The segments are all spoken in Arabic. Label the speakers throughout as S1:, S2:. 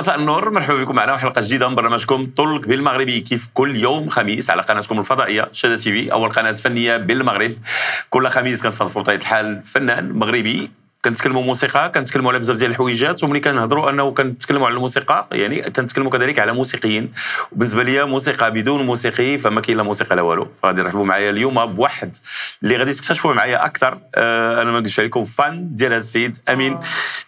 S1: مساء النور مرحبا بكم معنا حلقة جديدة من برنامجكم طلق بالمغربي. كيف كل يوم خميس على قناتكم الفضائية شادة تي في اول قناه فنيه بالمغرب. كل خميس كنستضيفوا بطبيعه الحال فنان مغربي. كنتكلموا موسيقى كنتكلموا على بزاف ديال الحويجات وملي كنهضروا أنه كنتكلموا على الموسيقى يعني كنتكلموا كذلك على موسيقيين. وبالنسبة لي موسيقى بدون موسيقي فما كاين لا موسيقى لا والو. فغادي نرحبوا معايا اليوم بواحد اللي غادي تكتشفوا معايا أكثر. آه أنا ما نقولش عليكم فان ديال هذا السيد أمين
S2: آه.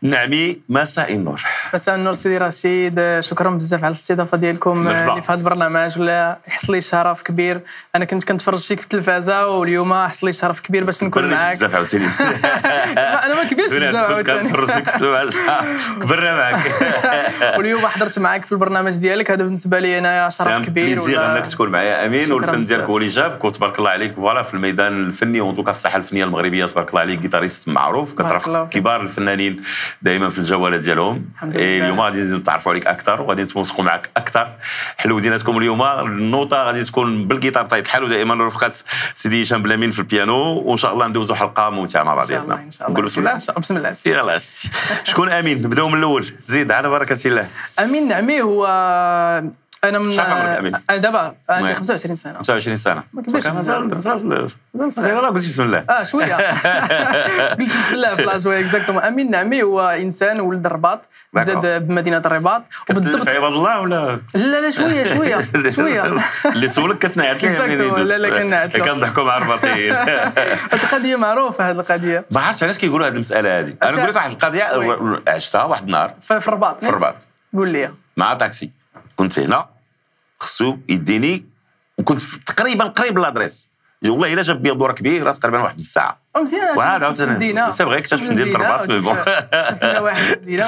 S1: نعمي مساء النور.
S2: مساء النور سيدي رشيد. شكرا بزاف على الاستضافة ديالكم
S1: مرحبا.
S2: اللي في هذا البرنامج. ولا يحصل لي شرف كبير. أنا كنت كنتفرج فيك في التلفازة واليوم حصل لي شرف كبير باش نكون معاك.
S1: بزاف عاوتاني.
S2: أنا ما كبيرش بزاف
S1: كنت
S2: عاوتاني
S1: كنتفرج فيك في التلفازة. كبرنا معك
S2: واليوم حضرت معاك في البرنامج ديالك هذا بالنسبة لي انايا شرف كبير plaisir
S1: إنك تكون معايا
S2: أمين.
S1: والفن. ديالك هو اللي جابك وتبارك الله عليك. voilà في الميدان الفني و en tout cas في الساحه الفنية المغربية تبارك الله عليك. guitariste معروف كتعرف. كبار الفنانين دائما في الجولات ديالهم. إيه،. اليوم غادي نتعرفوا عليك أكثر وغادي نتموسقوا معك أكثر حلو ديناتكم اليوم. النوطه غادي تكون بالجيتار بطبيعه الحال ودائما رفقة سيدي هشام بلامين في البيانو. وإن شاء الله ندوزوا حلقة ممتعة مع بعضياتنا.
S2: إن
S1: نقولوا بسم الله.
S2: بسم الله.
S1: يلا. شكون أمين؟ نبدأو من الأول. زيد على بركة الله.
S2: أمين نعمي هو أنا من
S1: شحال عمرك أمين؟
S2: أنا دابا عندي
S1: وين؟
S2: 25 سنة.
S1: 25 سنة.
S2: ما كبرش بزاف.
S1: بزاف
S2: صغير.
S1: قلت بسم الله.
S2: آه شوية. قلت بسم الله في شوية exactement أمين نعمي هو إنسان ولد الرباط زاد بمدينة الرباط.
S1: وبالضبط في عباد الله ولا؟
S2: لا لا شوية شوية شوية.
S1: اللي سولك كتنعت ليه يدوز.
S2: لا، لا، كنتنعت.
S1: كنضحكوا مع الرباطين
S2: هذه قضيه معروفة هذه القضية.
S1: ما عرفتش علاش كيقولوا هذه المسألة هذه
S2: أنا
S1: نقول لك واحد
S2: القضية.
S1: عشتها واحد النهار.
S2: في الرباط.
S1: في الرباط.
S2: قول لي.
S1: مع تاكسي. كنت هنا. خصو يديني وكنت في- تقريبا قريب لادريس والله إلا جاب بيا دورة كبيرة تقريبا واحد الساعة.
S2: مزيان
S1: عاوتاني. بغا يكتشف
S2: شوف
S1: مدينة
S2: المدينة
S1: الرباط،
S2: mais
S1: bon.
S2: شوف لنا واحد المدينة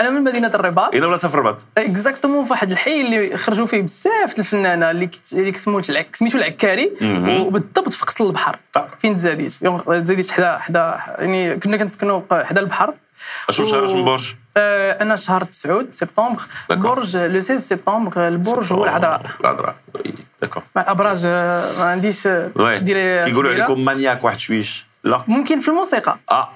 S2: أنا من مدينة الرباط.
S1: الا ولا في الرباط؟
S2: exactement في واحد الحي اللي خرجوا فيه بزاف الفنانة اللي كت... اللي سموت العك... سميتو العكاري. وبالضبط في قصر البحر. فين تزاديت تزاديت حدا حدا يعني كنا كنسكنوا حدا البحر.
S1: اش من برج
S2: أنا شهر 9 سبتمبر.
S1: D'accord.
S2: البرج le 16 سبتمبر البرج هو العذراء
S1: العذراء. وي، داكور
S2: مع ابراج آه، ما عنديش آه،
S1: oui
S2: ديري
S1: كيقولوا
S2: كبيرة.
S1: عليكم maniaque واحد شويش لا.
S2: ممكن في الموسيقى.
S1: آه.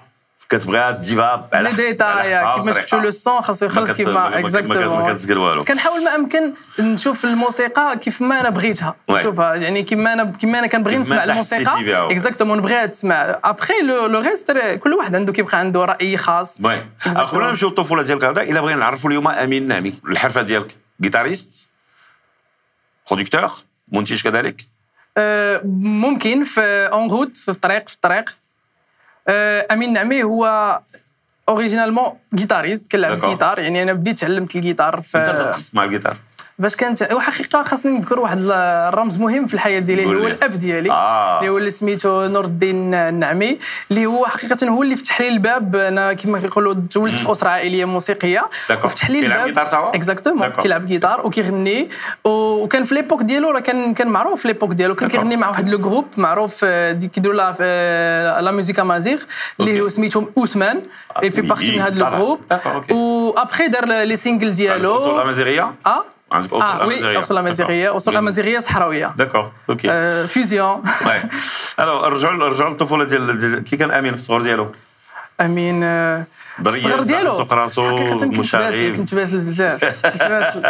S1: كتبغيها تجيبها على
S2: les détails كيف ما شفتوا le son خاصو يخرج كيف ما
S1: ما exactement والو
S2: كنحاول ما أمكن نشوف الموسيقى كيف ما أنا بغيتها. نشوفها يعني كيما أنا كيما أنا كنبغي نسمع الموسيقى. exactement نبغيها تسمع après le reste كل واحد عنده كيبقى عنده رأي خاص.
S1: قبل نمشيو للطفوله ديالك هذا إلا بغينا نعرفوا اليوم أمين نعمي الحرفة ديالك. guitariste producteur منتج كذلك؟
S2: آه، ممكن في en route في الطريق في الطريق. أمين نعمي هو originalement guitariste كنلعب
S1: D'accord.
S2: الجيتار يعني أنا بديت تعلمت الجيتار
S1: أنت
S2: في
S1: تخص مع الجيتار
S2: باش كانت وحقيقه خاصني نذكر واحد الرمز مهم في الحياة ديالي اللي هو. الأب ديالي
S1: آه.
S2: اللي هو اللي سميتو نور الدين النعمي اللي هو حقيقة هو اللي فتح لي الباب أنا كما كيقولوا تولدت في أسرة عائلية
S1: موسيقية.
S2: وفتح لي
S1: كيلعب
S2: الباب
S1: جيتار تا هو؟ exactement.
S2: كيلعب جيتار وكيغني وكان في l'époque ديالو راه كان كان معروف في l'époque ديالو كان. كيغني مع واحد le groupe معروف آه، دي كيديروا لا آه، la musique amazigh اللي. هو سميتو اوسمان fait
S1: oui,
S2: partie من هذا le.
S1: groupe. و
S2: après دار les singles ديالو
S1: الامازيغيه
S2: آه
S1: عندك اوصل
S2: آه oui اوصل أمازيغية. اوصل أمازيغية. صحراوية.
S1: D'accord OK.
S2: آه، vision
S1: oui alors رجعوا نرجعوا للطفولة ديال كي كان أمين في الصغر ديالو؟
S2: أمين آه، الصغر ديالو. باسل
S1: مشاغب
S2: كنت باسل بزاف كنت باسل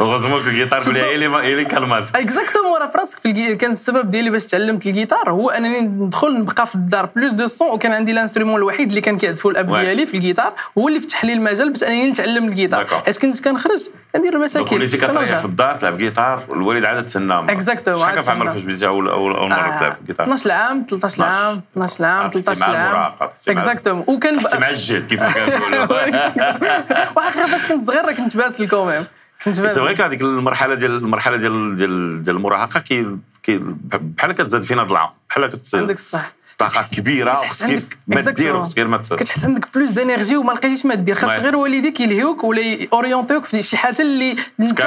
S1: heureusement الجيتار بلي هي اللي هي اللي كلمات.
S2: exactement راه في راسك في. كان السبب ديالي باش تعلمت الجيتار هو أنني ندخل نبقى في الدار plus de temps وكان عندي ال instrument الوحيد اللي كان كيعزفو
S1: الأب.
S2: ديالي في الجيتار هو اللي فتح لي المجال باش أنني نتعلم الجيتار. حيت كنت كنخرج كندير المشاكل
S1: وليتي كتريح. في الدار تلعب جيتار والوالد عاد تسنى.
S2: Exactement،
S1: شحال كان في عمرك. فاش بديتي اول أول مرة
S2: آه،
S1: تلعب جيتار؟
S2: 12 عام 13 عام 12 عام
S1: عرفتي
S2: 13
S1: مع
S2: عام exactement وكان
S1: مع الجهد كيف ما
S2: وحقيقه فاش كنت صغير كنت باسل quand même كنت
S1: c'est
S2: باسل
S1: vrai هذيك المرحلة ديال المرحلة ديال ديال ديال المراهقة كي كي بحال كتزاد فينا ضلعه بحال كت
S2: عندك الصح
S1: طاقة
S2: كبيرة
S1: وخصك ما دير. وخصك غير ما ت-
S2: كتحس عندك plus d'énergie وما لقيتيش ما دير. خاص. غير والديك يلهيوك ولا orient وك في شي حاجة اللي انت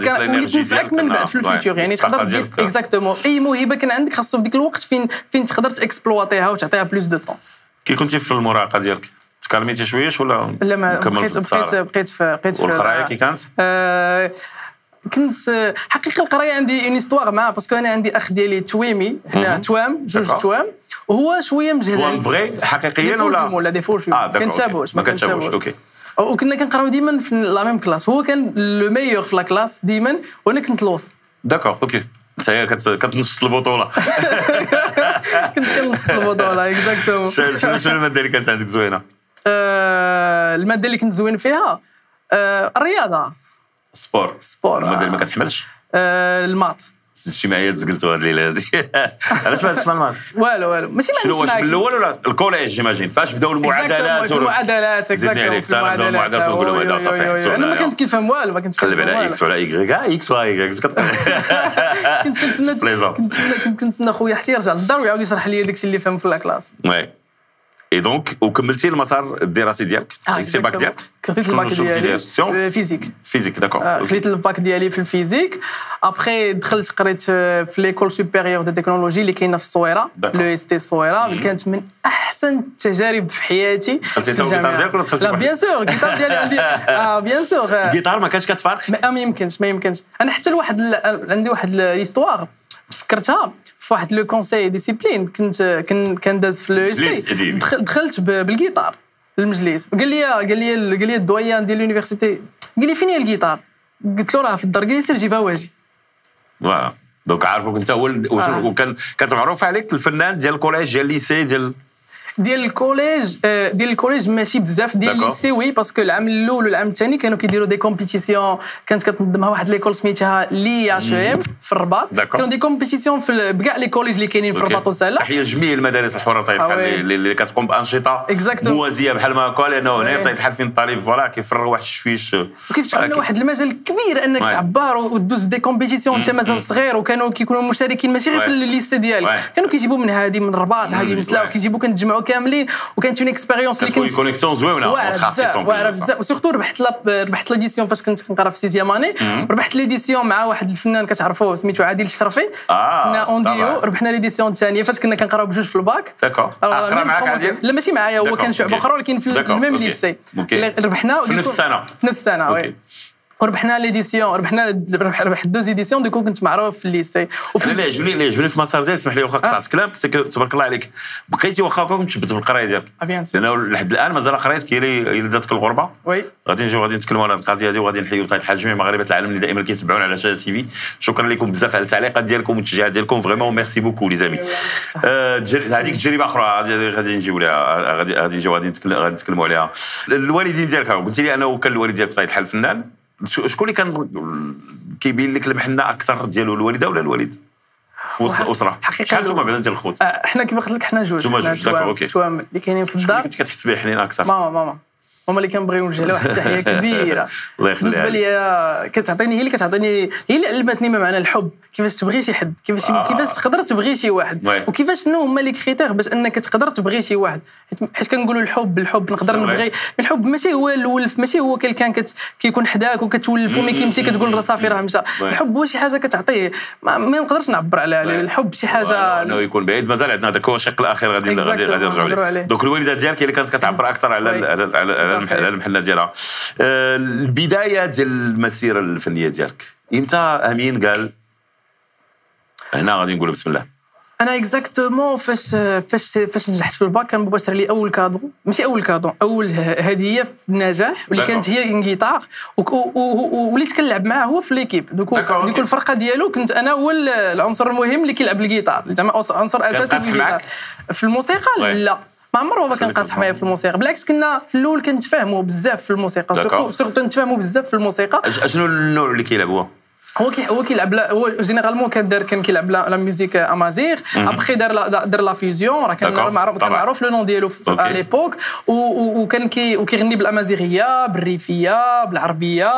S2: ال
S1: énergie
S2: تنفعك من بعد في.
S1: ال
S2: future يعني تقدر دير. exactement أي موهبة كان عندك خاصو في ديك الوقت فين فين تقدر ت exploiter ها وتعطيها plus de temps
S1: كي كنتي في المراهقة ديالك؟ ت calmé تي شويش ولا
S2: لا ما بقيت بقيت؟ بقيت في بقيت في
S1: والقرايه كي كانت
S2: آه، كنت حقيقه القرايه عندي une histoire معاه parce que أنا عندي اخ ديالي تويمي
S1: مهم.
S2: توام جوج. توام وهو شوية مجهل
S1: توام vrai حقيقيا ولا
S2: ولا des
S1: faux jumeaux
S2: آه
S1: OK. ما كنتشابهوش OK
S2: وكنا كنقراو ديما في la même classe هو كان le meilleur في la classe ديما وأنا كنت الوسط
S1: d'accord OK انت كتنشط البطوله
S2: كنت كنشط البطوله exactement
S1: شنو شنو الماده اللي كانت عندك زوينه
S2: آه، المادة اللي كنت زوين فيها آه، الرياضة.
S1: sport.
S2: sport
S1: المادة اللي ما
S2: آه،
S1: كتحملش؟
S2: آه، ال maths.
S1: شي معايا تزقلتوا هذه الليلة هذه علاش ما تسمع الماضي
S2: والو والو. ماشي ما
S1: شنو واش من الأول ولا ال collège؟ j'imagine فاش بداو المعادلات
S2: المعادلات
S1: زدني
S2: في
S1: المعادلات. ونقولوا هذا صافي،
S2: أنا ما. كنت كنفهم والو ما كنتش
S1: قلب على x ولا y grec كاع x ولا y grec
S2: كنت كنتسنى. كنت كنتسنى- كنت كنتسنى خويا حتى يرجع للدار ويعاود يشرح لي داكشي اللي فهم في la classe
S1: oui. et donc وكملتي المسار الدراسي ديالك خديتي الباك ديالك
S2: خديت الباك ديالي
S1: physique physique
S2: d'accord خديت الباك ديالي في ال physique après دخلت قريت في l'école supérieure de technologie اللي كاينة في الصويره. l'EST الصويره اللي كانت من احسن التجارب في حياتي
S1: دخلتي انت
S2: الجامعة.
S1: ديالك ولا دخلتي
S2: لا؟ bien sûr الجيتار ديالي عندي آه bien sûr
S1: الجيتار ما كانش كتفرق
S2: ما يمكنش ما يمكنش أنا حتى لواحد عندي واحد l'histoire فكرتها في واحد le conseil discipline. كنت كان كان داز في l'EST
S1: مجلس تأديبي.
S2: دخل- دخلت بالجيتار للمجلس قال لي قال لي قال لي ال doyen ديال l'université قال لي فين هي الجيتار؟ قلت له راه في الدار. قال لي سير جيبها واجي.
S1: voilà. donc عارفوك انت هو
S2: آه.
S1: وكان كانت معروفه عليك الفنان ديال ال collège ديال ال lycée ديال
S2: ديال ال collège آه، ديال ال collège ماشي بزاف ديال.
S1: ال
S2: lycée oui parce que العام الأول والعام الثاني كانوا كيديروا des compétitions كانت كتنظمها واحد l'école سميتها l'HEM في الرباط. كانوا des compétitions في بكاع les collèges اللي كاينين في. الرباط وسهلة
S1: تحية لجميع المدارس الحرة طيب
S2: آه
S1: بحال. اللي, كتقوم
S2: بأنشطة.
S1: موازية بحال ما هكا لأنه هنا. طيب بحال فين الطالب voilà كيفرغ واحد الشويش
S2: وكيف
S1: ولكن-
S2: واحد المجال كبير
S1: أنك.
S2: تعبر وتدوز في des compétitions انت مازال صغير وكانوا كيكونوا مشاركين ماشي غير. في ال lycée
S1: ديالك.
S2: كانوا كيجيبوا من هذه من الرباط هذه من سلا. وكيجيبوا كاملين وكانت une expérience اللي كنت
S1: connexion زوينه
S2: واعره بزاف واعره. بزاف و surtout ربحت لا ربحت l'édition فاش كنت كنقرا في sixième année ربحت l'édition مع واحد الفنان كتعرفوه سميتو عادل الشرفي.
S1: آه،
S2: كنا en
S1: duo.
S2: ربحنا l'édition الثانية فاش كنا كنقراو بجوج في الباك. d'accord
S1: قرا معاك. عادل؟
S2: لا ماشي معايا هو كان شعب. أخر ولكن في ال
S1: même.
S2: lycée ربحنا
S1: في نفس السنة.
S2: في نفس السنة وربحنا l'édition ربحنا ربح deux éditions du coup كنت معروف في ال lycée وفي
S1: أنا اللي عجبني اللي عجبني في المسار ديالك اسمح لي واخا قطعت كلامك كنت ك- تبارك الله عليك. بقيتي واخا هكا تثبت بالقراية ديالك؟
S2: آه،.
S1: لأنه لحد الآن مازال قريتك هي اللي داتك الغربة.
S2: oui.
S1: غادي نجيو غادي نتكلموا على القضية هذه وغادي نحيوا بطبيعه الحال جميع مغاربة العالم اللي دائما كيتبعونا على شاشة TV. شكرا لكم بزاف على التعليقات ديالكم والتشجيعات ديالكم vraiment merci beaucoup les
S2: amis.
S1: آه، هذيك تجربة أخرى غادي نجيو لها غادي نجيو غادي نتكلم- غادي نتكلموا عليها. الوالدين ديالك قلت لي أنه كان الوالد ديالك بطبيعه الحال فنان. شكون اللي كان كيبين لك المحنة أكثر ديالو الوالدة ولا الوالد؟ في وسط
S2: الأسرة
S1: شحال نتوما بعدا انت الخوت؟
S2: آه، إحنا كيما قلت لك حنا جوج
S1: نتوما
S2: حنا
S1: جوج، d'accord،.
S2: توام اللي كاينين في الدار
S1: كنت كتحس به حنين أكثر
S2: ماما ماما ماما اللي كنبغي نوجه لها واحد التحية كبيرة
S1: الله يخليها
S2: بالنسبة لي كتعطيني هي اللي كتعطيني هي اللي علمتني ما معنى الحب كيفاش تبغي شي حد كيفاش
S1: آه.
S2: كيفاش تقدر تبغي شي واحد
S1: oui.
S2: وكيفاش شنو هما les critères باش انك تقدر تبغي شي واحد حيت- كنقولوا الحب الحب نقدر. نبغي الحب ماشي هو الولف ماشي هو كان كت كيكون حداك وكتولفو ملي كيمشي كتقول راه صافي راه مشى. الحب هو شي حاجة كتعطيه ما, ما نقدرش نعبر عليها. الحب شي حاجة
S1: انه يكون بعيد مازال عندنا هذاك هو الشق الأخير غادي غادي نرجعوا عليه. دونك الوالدة ديالك هي اللي كانت كتعبر أكثر على. على على, على, المح- على المحنه ديالها. آه، البداية ديال المسيرة الفنية ديالك. إمتى أمين قال؟ هنا غادي نقول بسم الله.
S2: أنا exactement فاش فاش فاش نجحت في الباك كان بابا شرى لي أول cadeau. ماشي أول cadeau أول هدية في النجاح واللي. كانت هي une guitare وليت كنلعب معاه هو في
S1: l'équipe ok.
S2: donc الفرقة ديالو كنت أنا هو ال- العنصر المهم اللي كيلعب ال guitare. زعما عنصر
S1: أساسي
S2: في ال guitare.
S1: معاك؟
S2: في الموسيقى. لا. ما عمره بابا كان قاصح معايا في الموسيقى بالعكس كنا في الأول كنتفاهموا بزاف في الموسيقى. surtout surtout نتفاهموا بزاف في الموسيقى.
S1: اشنو النوع اللي كيلعب هو؟
S2: هو كي هو كيلعب هو جينيرالمون كان دار كان كيلعب لا, ميوزيك امازيغ ابخي دار لا دار لا فيوزيون راه كان. معروف كان. معروف لو نون ديالو. في ليبوك وكان كي وكيغني بالأمازيغية بالريفية بالعربية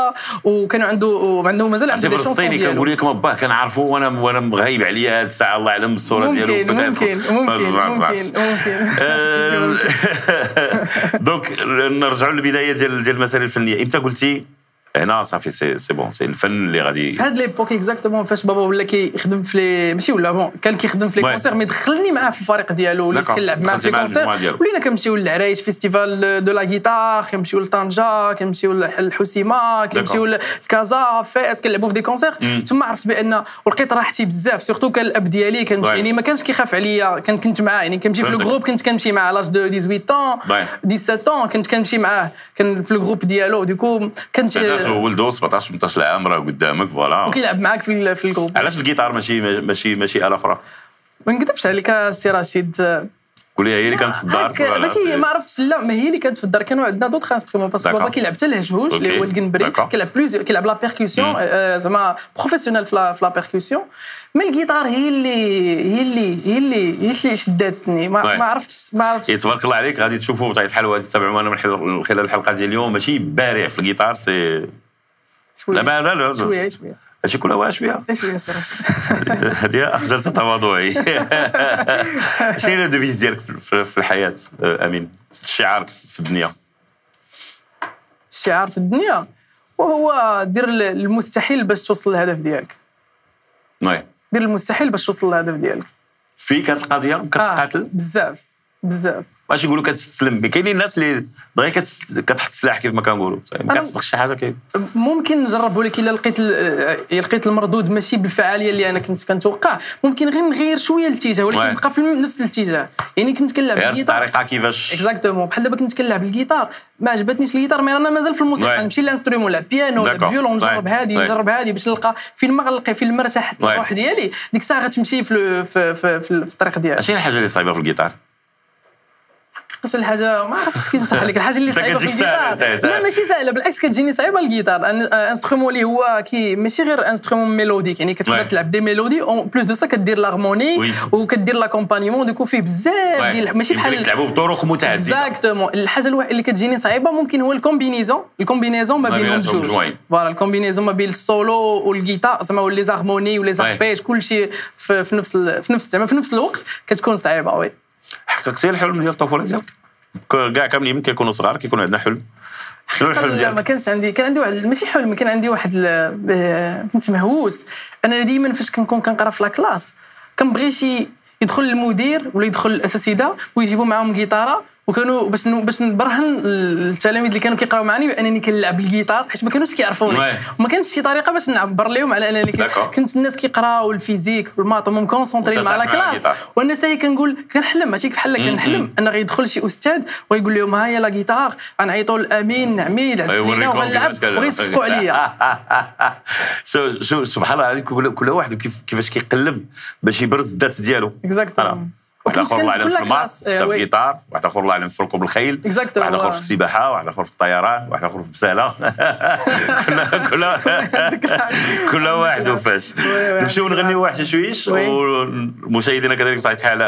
S2: وكانوا عنده عنده مازال عنده دي شونسون
S1: فلسطيني كنقول
S2: ديالو
S1: لكم باه كنعرفو وأنا وأنا مغيب عليا هاد الساعة الله اعلم بالصورة ديالو
S2: ممكن. ممكن ممكن
S1: ما- ما
S2: ممكن
S1: عرفتش.
S2: ممكن
S1: دونك نرجعوا للبداية ديال ديال المسيره الفنية إمتى قلتي هنا صافي c'est c'est bon c'est الفن اللي غادي
S2: في هاد l'époque exactement فاش بابا ولا كيخدم في les ماشي ولا bon كان كيخدم في
S1: les.
S2: concerts mais دخلني معاه في الفريق ديالو وليت
S1: D'accord.
S2: كنلعب معاه في
S1: les مع concerts.
S2: ولينا كنمشيو للعرايش festival de la guitare كنمشيو لطنجه كنمشيو للحسيمه كنمشيو لكازا فاس كنلعبوا في des
S1: concerts.
S2: تما عرفت بان ولقيت راحتي بزاف surtout كان الاب ديالي كان. يعني ما كانش كيخاف عليا كان كنت معاه يعني كنمشي في.
S1: ال
S2: groupe كنت كنمشي معاه l'âge de 18
S1: Ouais.
S2: 17 كنت كنمشي معاه كان في ال groupe ديالو donc كنت
S1: بعدا ولدو 17 18 عام راه قدامك فوالا.
S2: وكيلعب معاك في في الجروب.
S1: علاش الجيتار ماشي ماشي ماشي آلة أخرى؟
S2: ما نكذبش عليك السي رشيد.
S1: قول لي هي اللي كانت في الدار
S2: ماشي ما عرفتش لا ما هي اللي كانت في الدار كانوا عندنا دوطخ انسترومون باسكو. بابا كيلعب حتى الهشهوش اللي. هو الكنبري. كيلعب بلوزيو كيلعب لا بيركوسيون آه، زعما بروفيسيونيل في لا لا بيركوسيون مي الجيتار هي اللي هي اللي هي اللي هي اللي شداتني ما. ما عرفتش ما عرفتش.
S1: تبارك الله عليك غادي تشوفوا بطبيعة الحال وغادي تتابعوا معنا من خلال الحلقة ديال اليوم. ماشي بارع في ال guitare si لا
S2: شوية
S1: ما لا لا.
S2: شوية شوية.
S1: هادشي كله واش
S2: شوية شوية رشيد
S1: هذه اخجل تواضعي شنو هي ال devise ديالك في- الحياة آه، امين شعارك في الدنيا
S2: الشعار في الدنيا وهو دير المستحيل باش توصل للهدف ديالك
S1: oui
S2: دير المستحيل باش توصل للهدف ديالك
S1: فيك هاد القضية
S2: آه،
S1: كتقاتل
S2: بزاف بزاف
S1: واش يقولوا كتستسلم كاينين الناس اللي دغيا كتحط السلاح كيف ما كنقولوا. ما
S2: أنا-
S1: كتصدقش شي حاجة كيف
S2: ممكن نجرب ولكن إلا لقيت لقيت المردود ماشي بالفعالية اللي أنا كنت كنتوقع. ممكن غير نغير شوية الاتجاه ولكن. نبقى في نفس الاتجاه يعني كنت كنلعب الجيتار
S1: الطريقة كيفاش.
S2: exactement بحال دابا كنت كنلعب ال guitare. ما عجبتنيش ال guitare mais أنا مازال في الموسيقى. نمشي l'instrument نلعب بيانو نلعب. violon نجرب. هادي. نجرب هادي باش نلقى فين ما غنلقى فين ما ارتحت
S1: Ouais.
S2: الروح ديالي. ديك الساعة غتمشي في ال- في في, في, في الطريق ديالي.
S1: شنو الحاجة اللي صعيبة في الجيتار.
S2: قص الحاجة. ما عرفتش كيف نصح لك الحاجة اللي صعيبة في ال
S1: guitare.
S2: لا ماشي سهله بالعكس كتجيني صعيبة ال guitare. instrument اللي هو كي ماشي غير instrument mélodique يعني كتقدر. تلعب des mélodies en plus de ça كدير
S1: l'harmonie.
S2: وكدير l'accompagnement donc فيه بزاف ديال ماشي بحال
S1: تلعبوا بطرق متعددة.
S2: exactement الحاجة الوحيده اللي كتجيني صعيبة ممكن هو ال combinaison ال combinaison
S1: ما
S2: بينهم بجوج.
S1: voilà
S2: ال combinaison ما بين ال solo وال guitare زعما les harmonies و
S1: les.
S2: arpèges كلشي في نفس في نفس زعما في نفس الوقت كتكون صعيبة oui
S1: حققتي الحلم ديال الطفوله ديالك كاع كاملين ملي كيكونوا صغار كيكون عندنا حلم. شنو الحلم
S2: لا ما
S1: ديالك
S2: كانش عندي كان عندي واحد ماشي حلم كان عندي واحد كنت مهووس. أنا ديما فاش كنكون كنقرا في la classe كنبغي شي يدخل المدير ولا يدخل الأساتذة ويجيبوا معاهم guitare وكانوا باش باش نبرهن التلاميذ اللي كانوا كيقراو معاني بأنني كنلعب ال guitare حيت ما كانوش كيعرفوني. وما كانش شي طريقة باش نعبر لهم على
S1: أنني.
S2: كنت الناس كيقراو الفيزيك والماط وهم كونسونطرين
S1: وأنت
S2: مع لا كلاس. وأنا ساي كنقول كنحلم ماشي بحال كنحلم ان غيدخل شي أستاذ ويقول لهم ها هي لا جيتار غنعيطوا لأمين عميد عز لينا
S1: يوريكم
S2: وغنلعب. وغيصفقوا عليا
S1: شو شو سبحان الله كل واحد كيفاش كيقلب باش يبرز الذات ديالو
S2: اكزاكتومون
S1: واحد اخر الله اعلم في حتى في الجيتار واحد اخر الله اعلم في ركوب الخيل واحد اخر. في السباحة واحد اخر في الطيران واحد اخر في البساله كل كل كل واحد وفاش نمشيو نغنيو. واحد شويش
S2: وي.
S1: ومشاهدينا كذلك بطبيعه الحال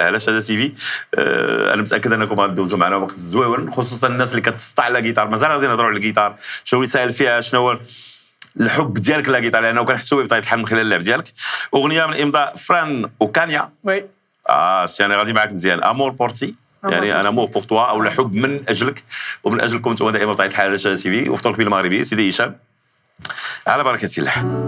S1: على شادة في. آه، أنا متأكد أنكم غادوزوا معنا وقت زويون خصوصا الناس اللي كتسطع على الجيتار مازال غادي نهضروا على الجيتار. شنو اللي ساهل فيها؟ شنو هو الحب ديالك للجيتار لأنه كنحسوا بطبيعه الحال من خلال اللعب ديالك. أغنية من إمضاء فران وكانيا
S2: وي.
S1: آه يعني غادي معك مزيان. امور بورتي يعني أنا مور بور توا أو حب من أجلك ومن أجلكم أنتم دائما بطبيعه الحال تي في. وفطور كبير المغربي سيدي هشام. على بركة الله.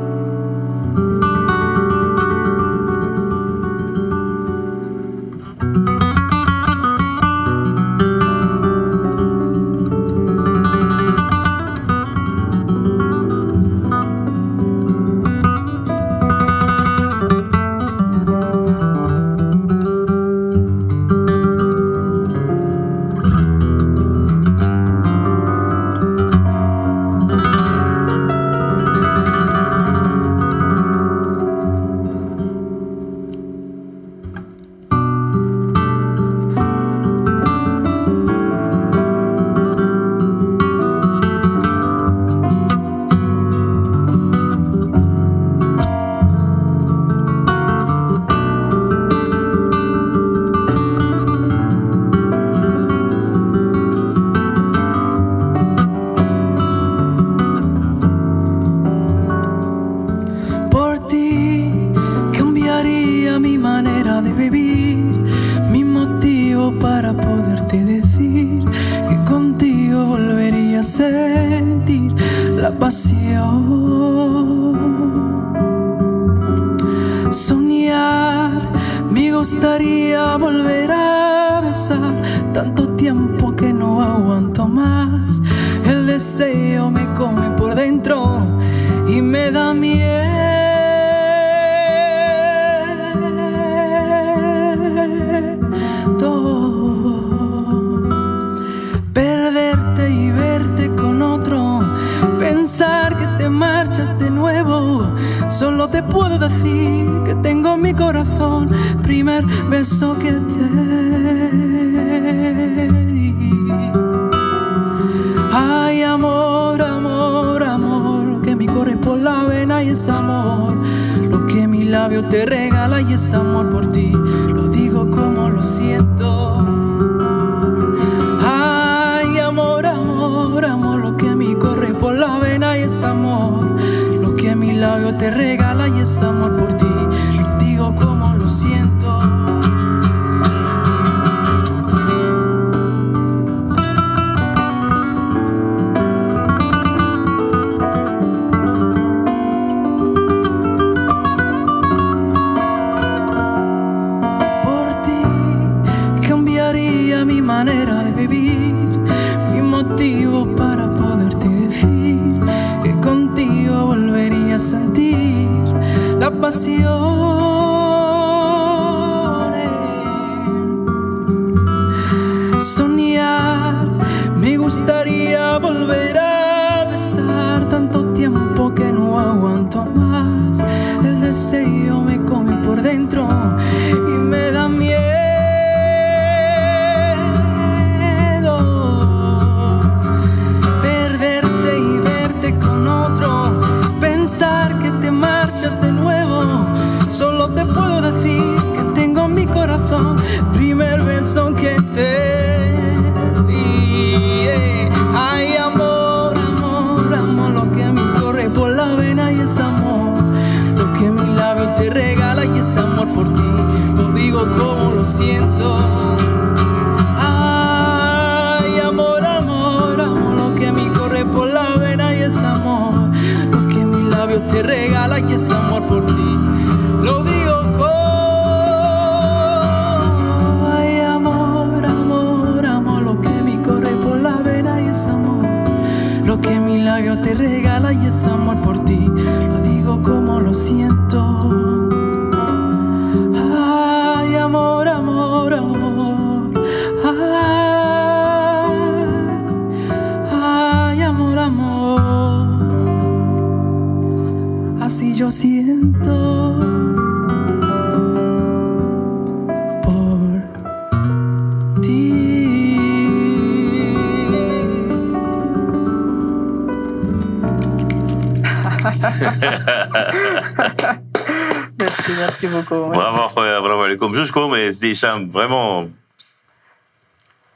S2: Te puedo decir que tengo en mi corazón primer beso que te di. Ay, amor, amor, amor, lo que mi corre por la vena y es amor. Lo que mi labio te regala y es amor por ti. Lo digo como lo siento. Te regala y es amor por ti. passion siento. Ay, amor, amor, amor, lo que a mí corre por la vena y es amor. Lo que mi labio te regala y es amor por ti. Lo digo como Ay, amor, amor, amor, lo que mi corre por la vena y es amor. Lo que mi labio te regala y es amor por ti. Lo digo como lo siento. Yo siento por ti.
S3: merci merci beaucoup
S1: برافو اخويا برافو عليكم بجوجكم إيه، سي هشام vraiment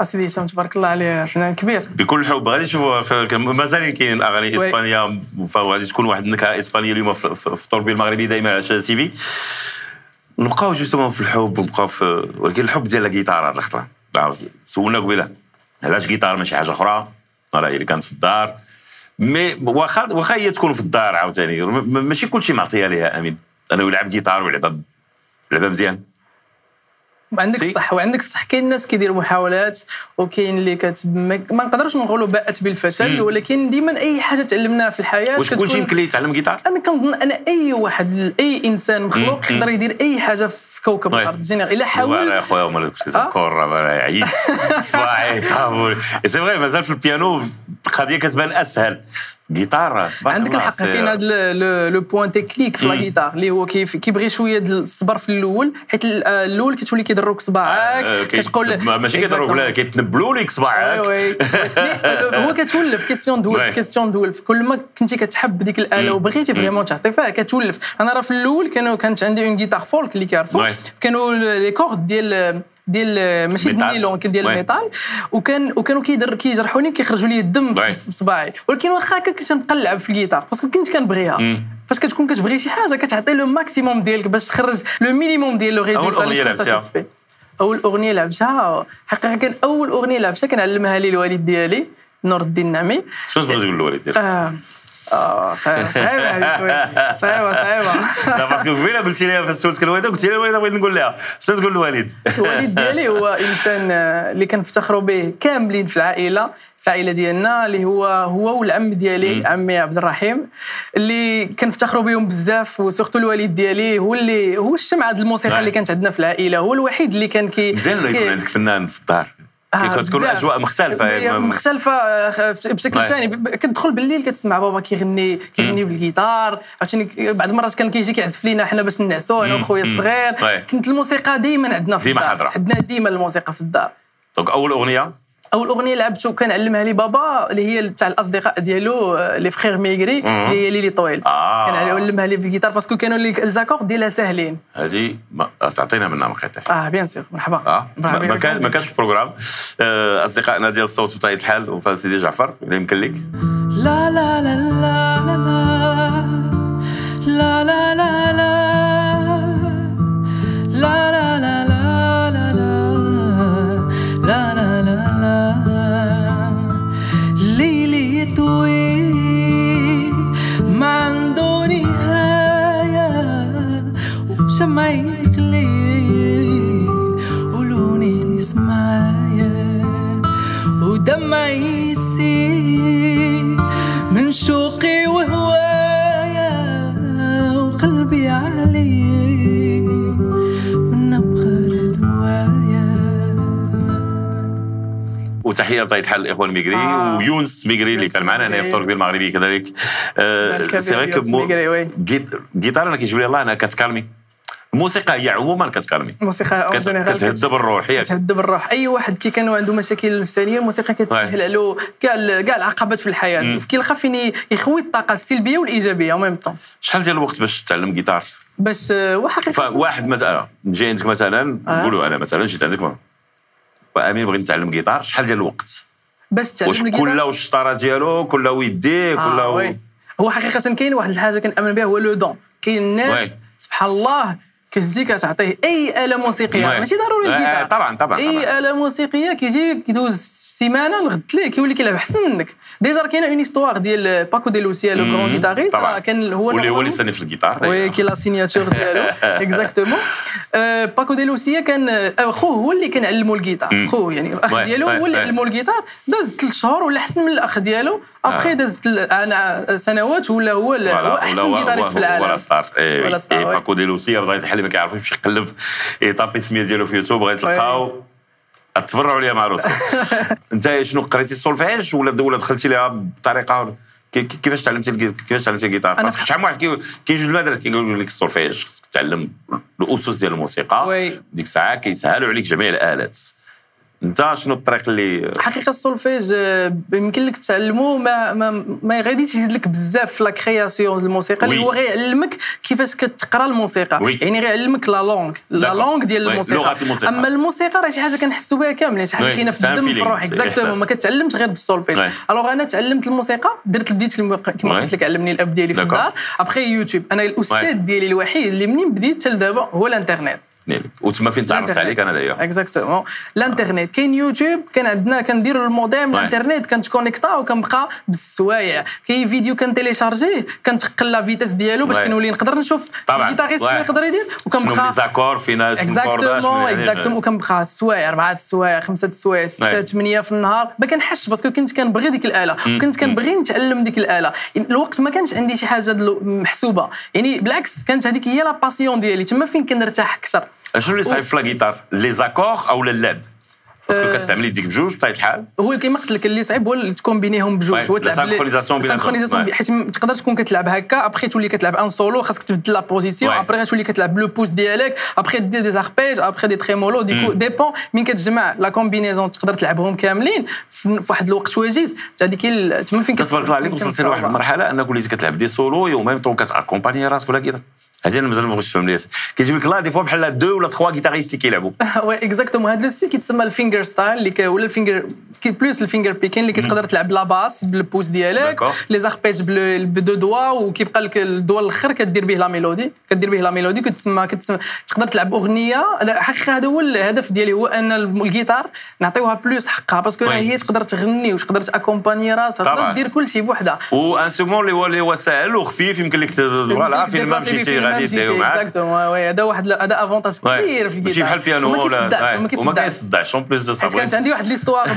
S3: سيدي هشام تبارك الله عليه فنان كبير.
S1: بكل حب غادي نشوفوا في- مازال كاين أغاني
S3: oui.
S1: إسبانية وغادي تكون واحد النكهة إسبانية اليوم في في- في الطربي المغربي دائما على شاشة TV نبقاو justement في الحب ونبقاو في ولكن الحب ديال الجيتار هاد الخطرة. سولنا قبيلة. علاش جيتار ماشي حاجة أخرى. راه هي اللي كانت في الدار. mais واخا واخا هي تكون في الدار عاوتاني. ماشي كلشي معطيها ليها أمين. انه يلعب جيتار ويلعبها لعبها مزيان.
S3: عندك. الصح وعندك الصح كاين الناس كيديروا محاولات وكاين اللي كت ما ما نقدرش نقولوا باءت بالفشل
S1: مم.
S3: ولكن ديما أي حاجة تعلمناها في الحياة
S1: واش كلشي يمكن ليه يتعلم جيتار
S3: أنا كنظن أن أي واحد أي إنسان مخلوق. يقدر يدير أي حاجة في كوكب oui. الأرض général
S1: إلا
S3: حاول
S1: يا خويا هما كنت تذكر راه عييت صباحي طابو c'est vrai مازال في البيانو القضية كتبان أسهل جيتار
S3: عندك الحق كاين هذا le point technique في la
S1: مم.
S3: guitare اللي هو كيف كيبغي شوية الصبر في الأول حيت آه، الأول كتولي كيضروك صباعك
S1: آه،
S3: كتقول
S1: ما- ماشي كيضربوا لا كيتنبلوا لك صباعك
S3: mais هو كتولف question د
S1: ولف.
S3: question د ولف كل ما كنتي كتحب ديك
S1: الآلة.
S3: وبغيتي. vraiment تعطي فيها كتولف أنا راه في الأول كانوا كانت عندي une guitare folk اللي كيعرفوا. كانوا les cordes ديال ديال ماشي. النيلون ديال
S1: oui.
S3: الميتال وكان وكانوا كيدر كيجرحوني كيخرجوا لي الدم. في صباعي ولكن واخا هكا كنت نقلب في الجيتار parce que كنت كنبغيها. فاش كتكون كتبغي شي حاجة كتعطي le maximum ديالك باش تخرج le minimum ديال le
S1: résultat
S3: اللي satisfait. أول أغنية لعبتها حقيقة كان أول أغنية لعبتها كنعلمها لي الوالد ديالي نور الدين النعمي
S1: شنو تبغي تقول للوالد ديالك
S3: آه
S2: آه صعيبه صعيبه هذه شوية. صعيبه صعيبه
S1: لا parce que قبيله قلتي لي في سولتك الوالده قلتي لي الوالده بغيت نقول لها. شنو تقول الوالد
S2: الوالد ديالي هو إنسان آه، اللي كنفتخروا به كاملين في العائلة في العائلة ديالنا اللي هو هو والعم ديالي عمي عبد الرحيم اللي كنفتخروا بهم بزاف و surtout الوالد ديالي هو اللي هو الشمعة الموسيقى
S1: نعم.
S2: اللي كانت عندنا في العائلة هو الوحيد اللي كان كي
S1: مزيان يكون عندك فنان في الدار.
S2: آه،
S1: كي تكون
S2: بزاف.
S1: أجواء
S2: مختلفة مختلفة آه، بشكل. ثاني كتدخل بالليل كتسمع بابا كيغني كيغني بالجيتار عرفتيني بعض المرات كان كيجي كيعزف لينا حنا باش نعسو
S1: أنا.
S2: وخويا. الصغير. كانت الموسيقى دائما عندنا في
S1: ديما
S2: الدار. عندنا ديما الموسيقى في الدار
S1: donc أول أغنية
S2: أول أغنية لعبتو كان علمها لي بابا اللي هي تاع الأصدقاء ديالو آه، les frères ميغري اللي هي ليلي طويل.
S1: آه.
S2: كان علمها لي بالجيتار parce que كانوا les accords ديالها ساهلين.
S1: هذه ما- تعطينا منها مقاطع
S2: آه بيان سور مرحبا.
S1: آه
S2: مرحبا
S1: ما. كان ما كانش في بروغرام آه، أصدقائنا ديال الصوت وطاية الحال وفان سيدي جعفر اللي يمكن لك.
S4: La la la la la la ودمعي يسيل من شوقي وهوايا وقلبي عليه من نبغى دوايا
S1: وتحية بطبيعة الحال الإخوان ميغري
S2: آه.
S1: ويونس ميغري اللي كان معنا هنا
S2: ميغري.
S1: يفطر بالمغربي كذلك آه،
S2: c'est vrai oui.
S1: الجيتار أنا كيجيب لي الله انها كتكالمي الموسيقى هي عموما كتكالمي
S2: الموسيقى
S1: كتهذب الروح ياك
S2: كتهذب الروح أي واحد كي كانوا عنده مشاكل نفسانية الموسيقى كتسهل عليه كاع كاع العقبات في
S1: الحياة.
S2: كيلقى فين يخوي الطاقة السلبية والإيجابية même temps
S1: شحال ديال الوقت باش تتعلم جيتار؟
S2: باش آه، وحقيقه
S1: فواحد مثلا جاي عندك مثلا
S2: آه.
S1: نقولوا أنا مثلا جيت عندك. وأمين بغيت نتعلم جيتار شحال ديال الوقت؟
S2: باش تعلم
S1: واش كله الشطارة ديالو كله يديه
S2: آه
S1: كله
S2: oui. هو حقيقة كاين واحد الحاجة كنامن بها هو le don. كاين الناس
S1: oui.
S2: سبحان الله كتجي كتعطيه أي آلة
S1: موسيقية.
S2: ماشي ضروري
S1: آه،
S2: الجيتار
S1: طبعاً، طبعاً، أي.
S2: آلة موسيقية كيجي كيدوز سيمانة لغد ليه كيولي كيلعب احسن منك déjà راه كاينة une histoire ديال باكو دي لوسيا
S1: le.
S2: grand guitariste
S1: طبعاً.
S2: راه كان هو
S1: واللي هو اللي يصنف الجيتار
S2: oui كي la signature ديالو exactement باكو دي لوسيا كان آه، خوه هو اللي كان علمو الجيتار. خوه يعني
S1: الأخ
S2: ديالو هو اللي. علمو الجيتار داز ثلاث شهور ولا احسن من الأخ ديالو ابخي
S1: آه.
S2: داز سنوات ولا هو هو أحسن guitariste في
S1: ولا
S2: العالم
S1: star اي
S2: ولا star،
S1: إيه،
S2: oui.
S1: باكو دي لوسيا بغيت اللي ما كيعرفوش يقلب يطابي السميه ديالو في يوتيوب بغيت تلقاو. تفرجوا عليها مع روسكم. أنت شنو قريتي السولفيج ولا ولا دخلتي لها بطريقة كي- كي- كيفاش تعلمتي كيفاش تعلمتي الجيتار؟
S2: parce
S1: que شحال من واحد كي- كيجيو المدرسة كيقولوا لك السولفيج خصك تعلم الأسس ديال الموسيقى. ديك الساعة كيسهلوا عليك جميع الآلات. انت شنو الطريق اللي
S2: حقيقة السولفيج آه، يمكن لك تعلمو ما ما ما غاديش يزيد لك بزاف في la création الموسيقى اللي. هو غيعلمك كيفاش كتقرا الموسيقى
S1: oui.
S2: يعني غيعلمك la langue
S1: la.
S2: langue ديال الموسيقى
S1: لغة الموسيقى.
S2: أما الموسيقى راه شي حاجة كنحسوا بها كاملين شي
S1: حاجة
S2: كاينة في الدم في الروح
S1: exactement.
S2: ما كتعلمش غير بالسولفيج. Alors أنا تعلمت الموسيقى درت بديت كما. قلت لك علمني الأب ديالي في. الدار après YouTube أنا
S1: الأستاذ.
S2: ديالي الوحيد اللي منين بديت حتى لدابا هو الإنترنت
S1: نيلك وتما فين تعرفت. عليك؟ أنا دايوغ
S2: Exactement الانترنت. كاين يوتيوب كان عندنا كنديروا ال modem
S1: Ouais.
S2: الانترنت كنتكونيكتا وكنبقى بالسوايع. كاين فيديو كن télécharger كنتقل la vitesse ديالو باش. كنولي نقدر نشوف.
S1: ال
S2: guitariste شنو. يقدر يدير
S1: شنو
S2: وكنبقى
S1: les زاكور فينا شنو exactement
S2: exactement وكنبقى السوايع اربعه السوايع خمسة السوايع
S1: ستة.
S2: ثمانيه في النهار. ما كنحش parce que كنت كنبغي ديك الآلة. وكنت كنبغي نتعلم ديك الآلة. الوقت ما كانش عندي شي حاجة محسوبة. يعني بالعكس كانت هذيك هي la passion ديالي. تما فين كنرتاح أكثر؟
S1: شنو اللي صايب في la guitare les accords أو اللاب parce que
S2: آه.
S1: كتستعملي ديك بجوج بطبيعه الحال
S2: هو كما قلت لك اللي صعيب هو اللي تكومبينيهم بجوج. هو تلعب
S1: synchronisation Ouais.
S2: حيت تقدر تكون كتلعب هكا ابخي تولي كتلعب un solo خاصك تبدل la
S1: position.
S2: ابخي تولي كتلعب le pouce ديالك ابخي دير des arpèges après des trémolos du coup dépend من كتجمع la combinaison تقدر تلعبهم كاملين في واحد الوقت وجيز هذيك تما فين كت-
S1: تبارك الله عليك وصلتي لواحد. المرحلة أنك وليتي كتلعب des solos و même temps كت accompagner راسك ولا كذا هذه أنا مازال ما بغيتش نفهم ليش كيجيب لك لا des fois بحال deux ولا trois guitaristes كيلعبوا
S2: Oui exactement. هذا ال style كيتسمى ال finger style اللي ولا ال finger كي plus ال finger picking اللي كتقدر تلعب la basse بال pouce
S1: ديالك.
S2: les arpèges ب deux doigts وكيبقى لك الدوا الأخر كدير به la mélodie. كدير به la mélodie كتسمى كتسمى تقدر تلعب أغنية. حقيقه هذا هو الهدف ديالي هو أن الجيتار نعطيوها plus حقها. parce
S1: que.
S2: هي تقدر تغني وتقدر ت accompagner
S1: راسها.
S2: تقدر دير كل شيء بوحدها.
S1: و instrument اللي هو اللي هو سهل وخفيف يمكن لك voilà فين ما مشيتي غادي ديرو معاك.
S2: Exactement oui هذا واحد هذا
S1: avantage.
S2: كبير في الجيتار
S1: ماشي بحال البيانو ولا
S2: كيصدعش. ou
S1: même en plus de
S2: حيت كانت عندي واحد l'histoire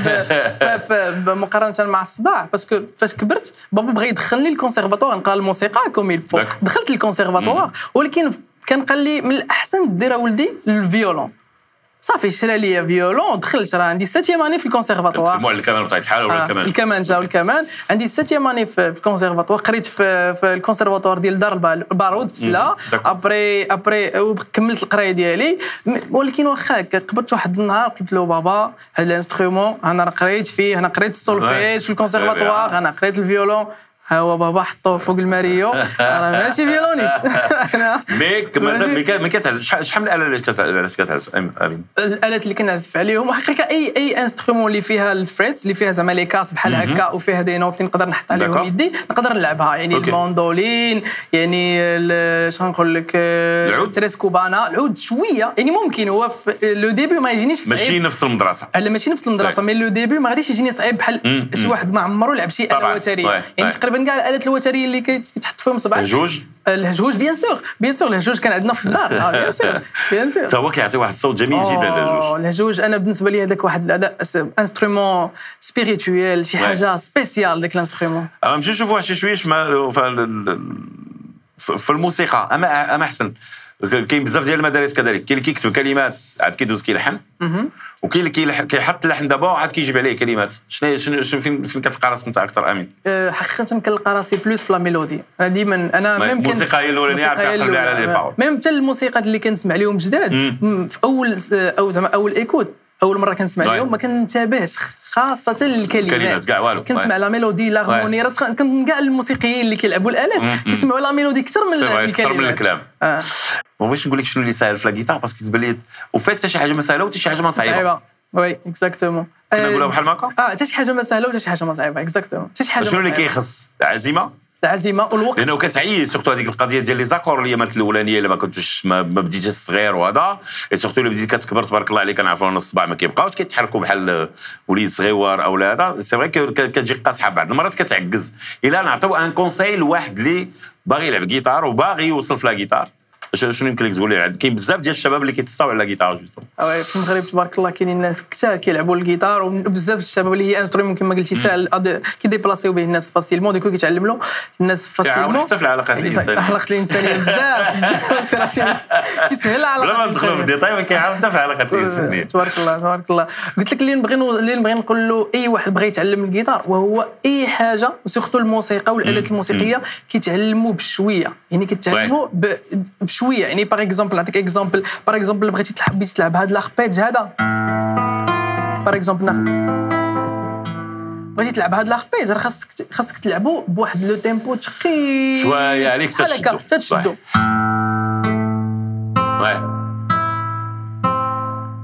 S2: مقارنة مع الصداع parce que فاش كبرت بابا بغى يدخلني الكونسيرفاتوار نقرا الموسيقى comme il
S1: faut.
S2: دخلت الكونسيرفاتوار ولكن كان قال لي من الأحسن دير ولدي ال violon صافي شرا لي violon. دخلت راه عندي septième année في الكونسيرفاتوار.
S1: المهم الكمان بطبيعه الحال ولا
S2: آه،
S1: الكمان؟
S2: الكمانجه والكمان عندي septième année في الكونسيرفاتوار. قريت في, في الكونسيرفاتوار ديال دار الب- البارود في سلا. après après كملت القرايه ديالي. ولكن واخا هكا قبضت واحد النهار قلت له بابا هذا ال instrument أنا قريت فيه أنا قريت السولفيج في الكونسيرفاتوار أنا قريت ال violon. هو بابا حطوه فوق الماريو راه ماشي violoniste أنا-
S1: mais مازال mais كتعزف شحال من الاله اللي كتعزف
S2: الآلات اللي كنعزف عليهم وحقيقة اي أي instrument اللي فيها ال frettes اللي فيها زعما les cases بحال هكا وفيها des notes اللي نقدر نحط عليهم. يدي نقدر نلعبها يعني.
S1: ال
S2: mandoline يعني شنو نقول لك آه،
S1: العود؟
S2: ال tres cubano العود شوية يعني ممكن هو le début ما يجينيش صعيب
S1: ماشي نفس المدرسة
S2: لا ماشي نفس
S1: المدرسة.
S2: mais le début ما غاديش يجيني صعيب بحال شي. واحد ما عمرو لعب شي. آلة وتريه
S1: Ouais,
S2: يعني
S1: ouais.
S2: تقريبا كاع الآلات الوترية اللي كيتحط فيهم صبعك
S1: جوج
S2: الهجوج bien sûr bien sûr الهجوج كان عندنا في الدار. آه bien sûr bien
S1: sûr. هو كيعطي واحد الصوت جميل جدا
S2: أوه،
S1: لجوج
S2: الهجوج أنا بالنسبة لي هذاك واحد الاداء instrument spirituel شي. حاجة spéciale داك ال instrument
S1: غنمشيو نشوفوا شي ف- في الموسيقى. أما أما أحسن. كاين بزاف ديال المدارس كذلك. كاين اللي كيكتب كلمات عاد كيدوز كيلحن. وكاين اللي كيحط اللحن دابا وعاد كيجيب عليه كلمات. شنو شنو شنو- فين فين كتلقى راسك انت أكثر أمين؟
S2: أه، حقيقة كنلقى راسي plus في la mélodie أنا ديما أنا
S1: ما-
S2: même كنت-
S1: الموسيقى هي
S2: هي
S1: كتعتمد على. les paroles.
S2: même حتى الموسيقى اللي كنسمع لهم جداد في أول أو زعما أول écoute أول مرة كنسمع
S1: Ouais.
S2: لهم ما كنتبهش خاصة للكلمات
S1: كلمات، كاع والو.
S2: كنسمع
S1: Ouais.
S2: la mélodie l'harmonie راه كنت كاع الموسيقيين اللي كيلعبوا
S1: الآلات.
S2: كيسمعوا la mélodie أكثر من الكلمات
S1: أكثر من الكلام.
S2: آه.
S1: ما بغيتش نقول لك شنو اللي ساهل في la guitare parce que كتبان لي وفات حتى شي حاجة ما ساهله وحتى شي حاجة ما صعيبة
S2: صعيبة Oui exactement
S1: كنا نقولها بحال هكا
S2: آه حتى شي حاجة ما سهلة وحتى شي حاجة ما صعيبة exactement حتى شي حاجة
S1: شنو اللي. كيخص العزيمة
S2: العزيمه والوقت
S1: لأنه كتعيي surtout هذيك القضية ديال les accords اللي هي مات الأولانية اللي ما كنتوش ما, بديتش صغير وهذا. surtout اللي بديت كتكبر تبارك الله عليك كنعرفوا ان الصباع ما كيبقاوش كيتحركوا بحال وليد صغيور أو لا هذا. c'est vrai كتجي قاصحة بعض المرات كتعجز. إلا نعطيو un conseil لواحد اللي باغي يلعب جيتار وباغي يوصل في la guitare شنو يمكن لك تقول لي كاين بزاف ديال الشباب اللي كيتستاو على la guitare جوستو
S2: في المغرب تبارك الله كاينين ناس كثار كيلعبوا الجيتار وبزاف الشباب اللي هي instrument كما قلتي ساهل كيديبلاسيو به الناس facilement du coup كيتعلم له الناس facilement
S1: حتى في العلاقات الإنسانية.
S2: العلاقات الإنسانية بزاف بزاف. سي رشيد كيسهل
S1: بلا
S2: العلاقات
S1: ما ندخلوا في الديتاي كيعاون حتى في العلاقات الإنسانية.
S2: تبارك الله تبارك الله. قلت لك اللي نبغي اللي نبغي نقول له أي واحد بغى يتعلم الجيتار وهو أي حاجة surtout الموسيقى والآلات الموسيقية كيتعلموا بشوية. يعني كيتعلموا ب- بشويه يعني par exemple نعطيك اكزومبل par exemple بغيتي بغيتي تلعب هذا ال arpège هذا. par exemple بغيتي تلعب هذا ال arpège راه خاصك خاصك تلعبوا بواحد le tempo ثقيل
S1: عليك تشدو.
S2: تشدو.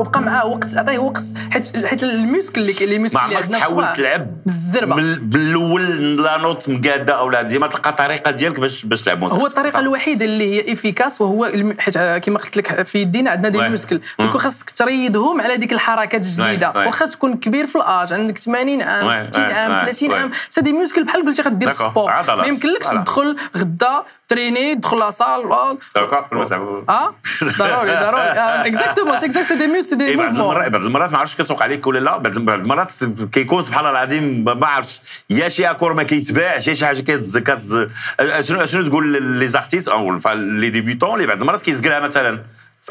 S2: وبقى معاه وقت عطيه وقت حيت حيت ال muscles اللي لي
S1: ما
S2: muscles اللي عندنا
S1: تحاول تلعب بالزربة بالأول la note مقادة أو لا ديما تلقى طريقة ديالك باش باش تلعب موسيقى
S2: هو الطريقة الوحيدة اللي هي efficace وهو الم- حيت كما قلت لك في يدينا عندنا
S1: des.
S2: muscles
S1: Mm.
S2: du coup خاصك تريدهم على ديك الحركات
S1: الجديدة.
S2: واخا تكون كبير في الآج عندك 80 عام
S1: Ouais,
S2: 60
S1: ouais,
S2: عام
S1: ouais,
S2: 30
S1: ouais.
S2: عام ça des muscles بحال قلتي غدير
S1: عضلات.
S2: ما يمكنلكش. تدخل غدا تريني تدخل la salle آه ضروري ضروري exactement c'est des muscles
S1: إيه بعض
S2: mouvements
S1: المرات بعض المرات ما عرفتش كتوقع عليك ولا لا. بعض المرات كيكون سبحان الله العظيم ما ما عرفتش يا شي accord ما كيتباعش يا شي حاجة كتز كتز شنو شنو تقول les artistes أو les débutants اللي بعض المرات كيزقلها مثلا؟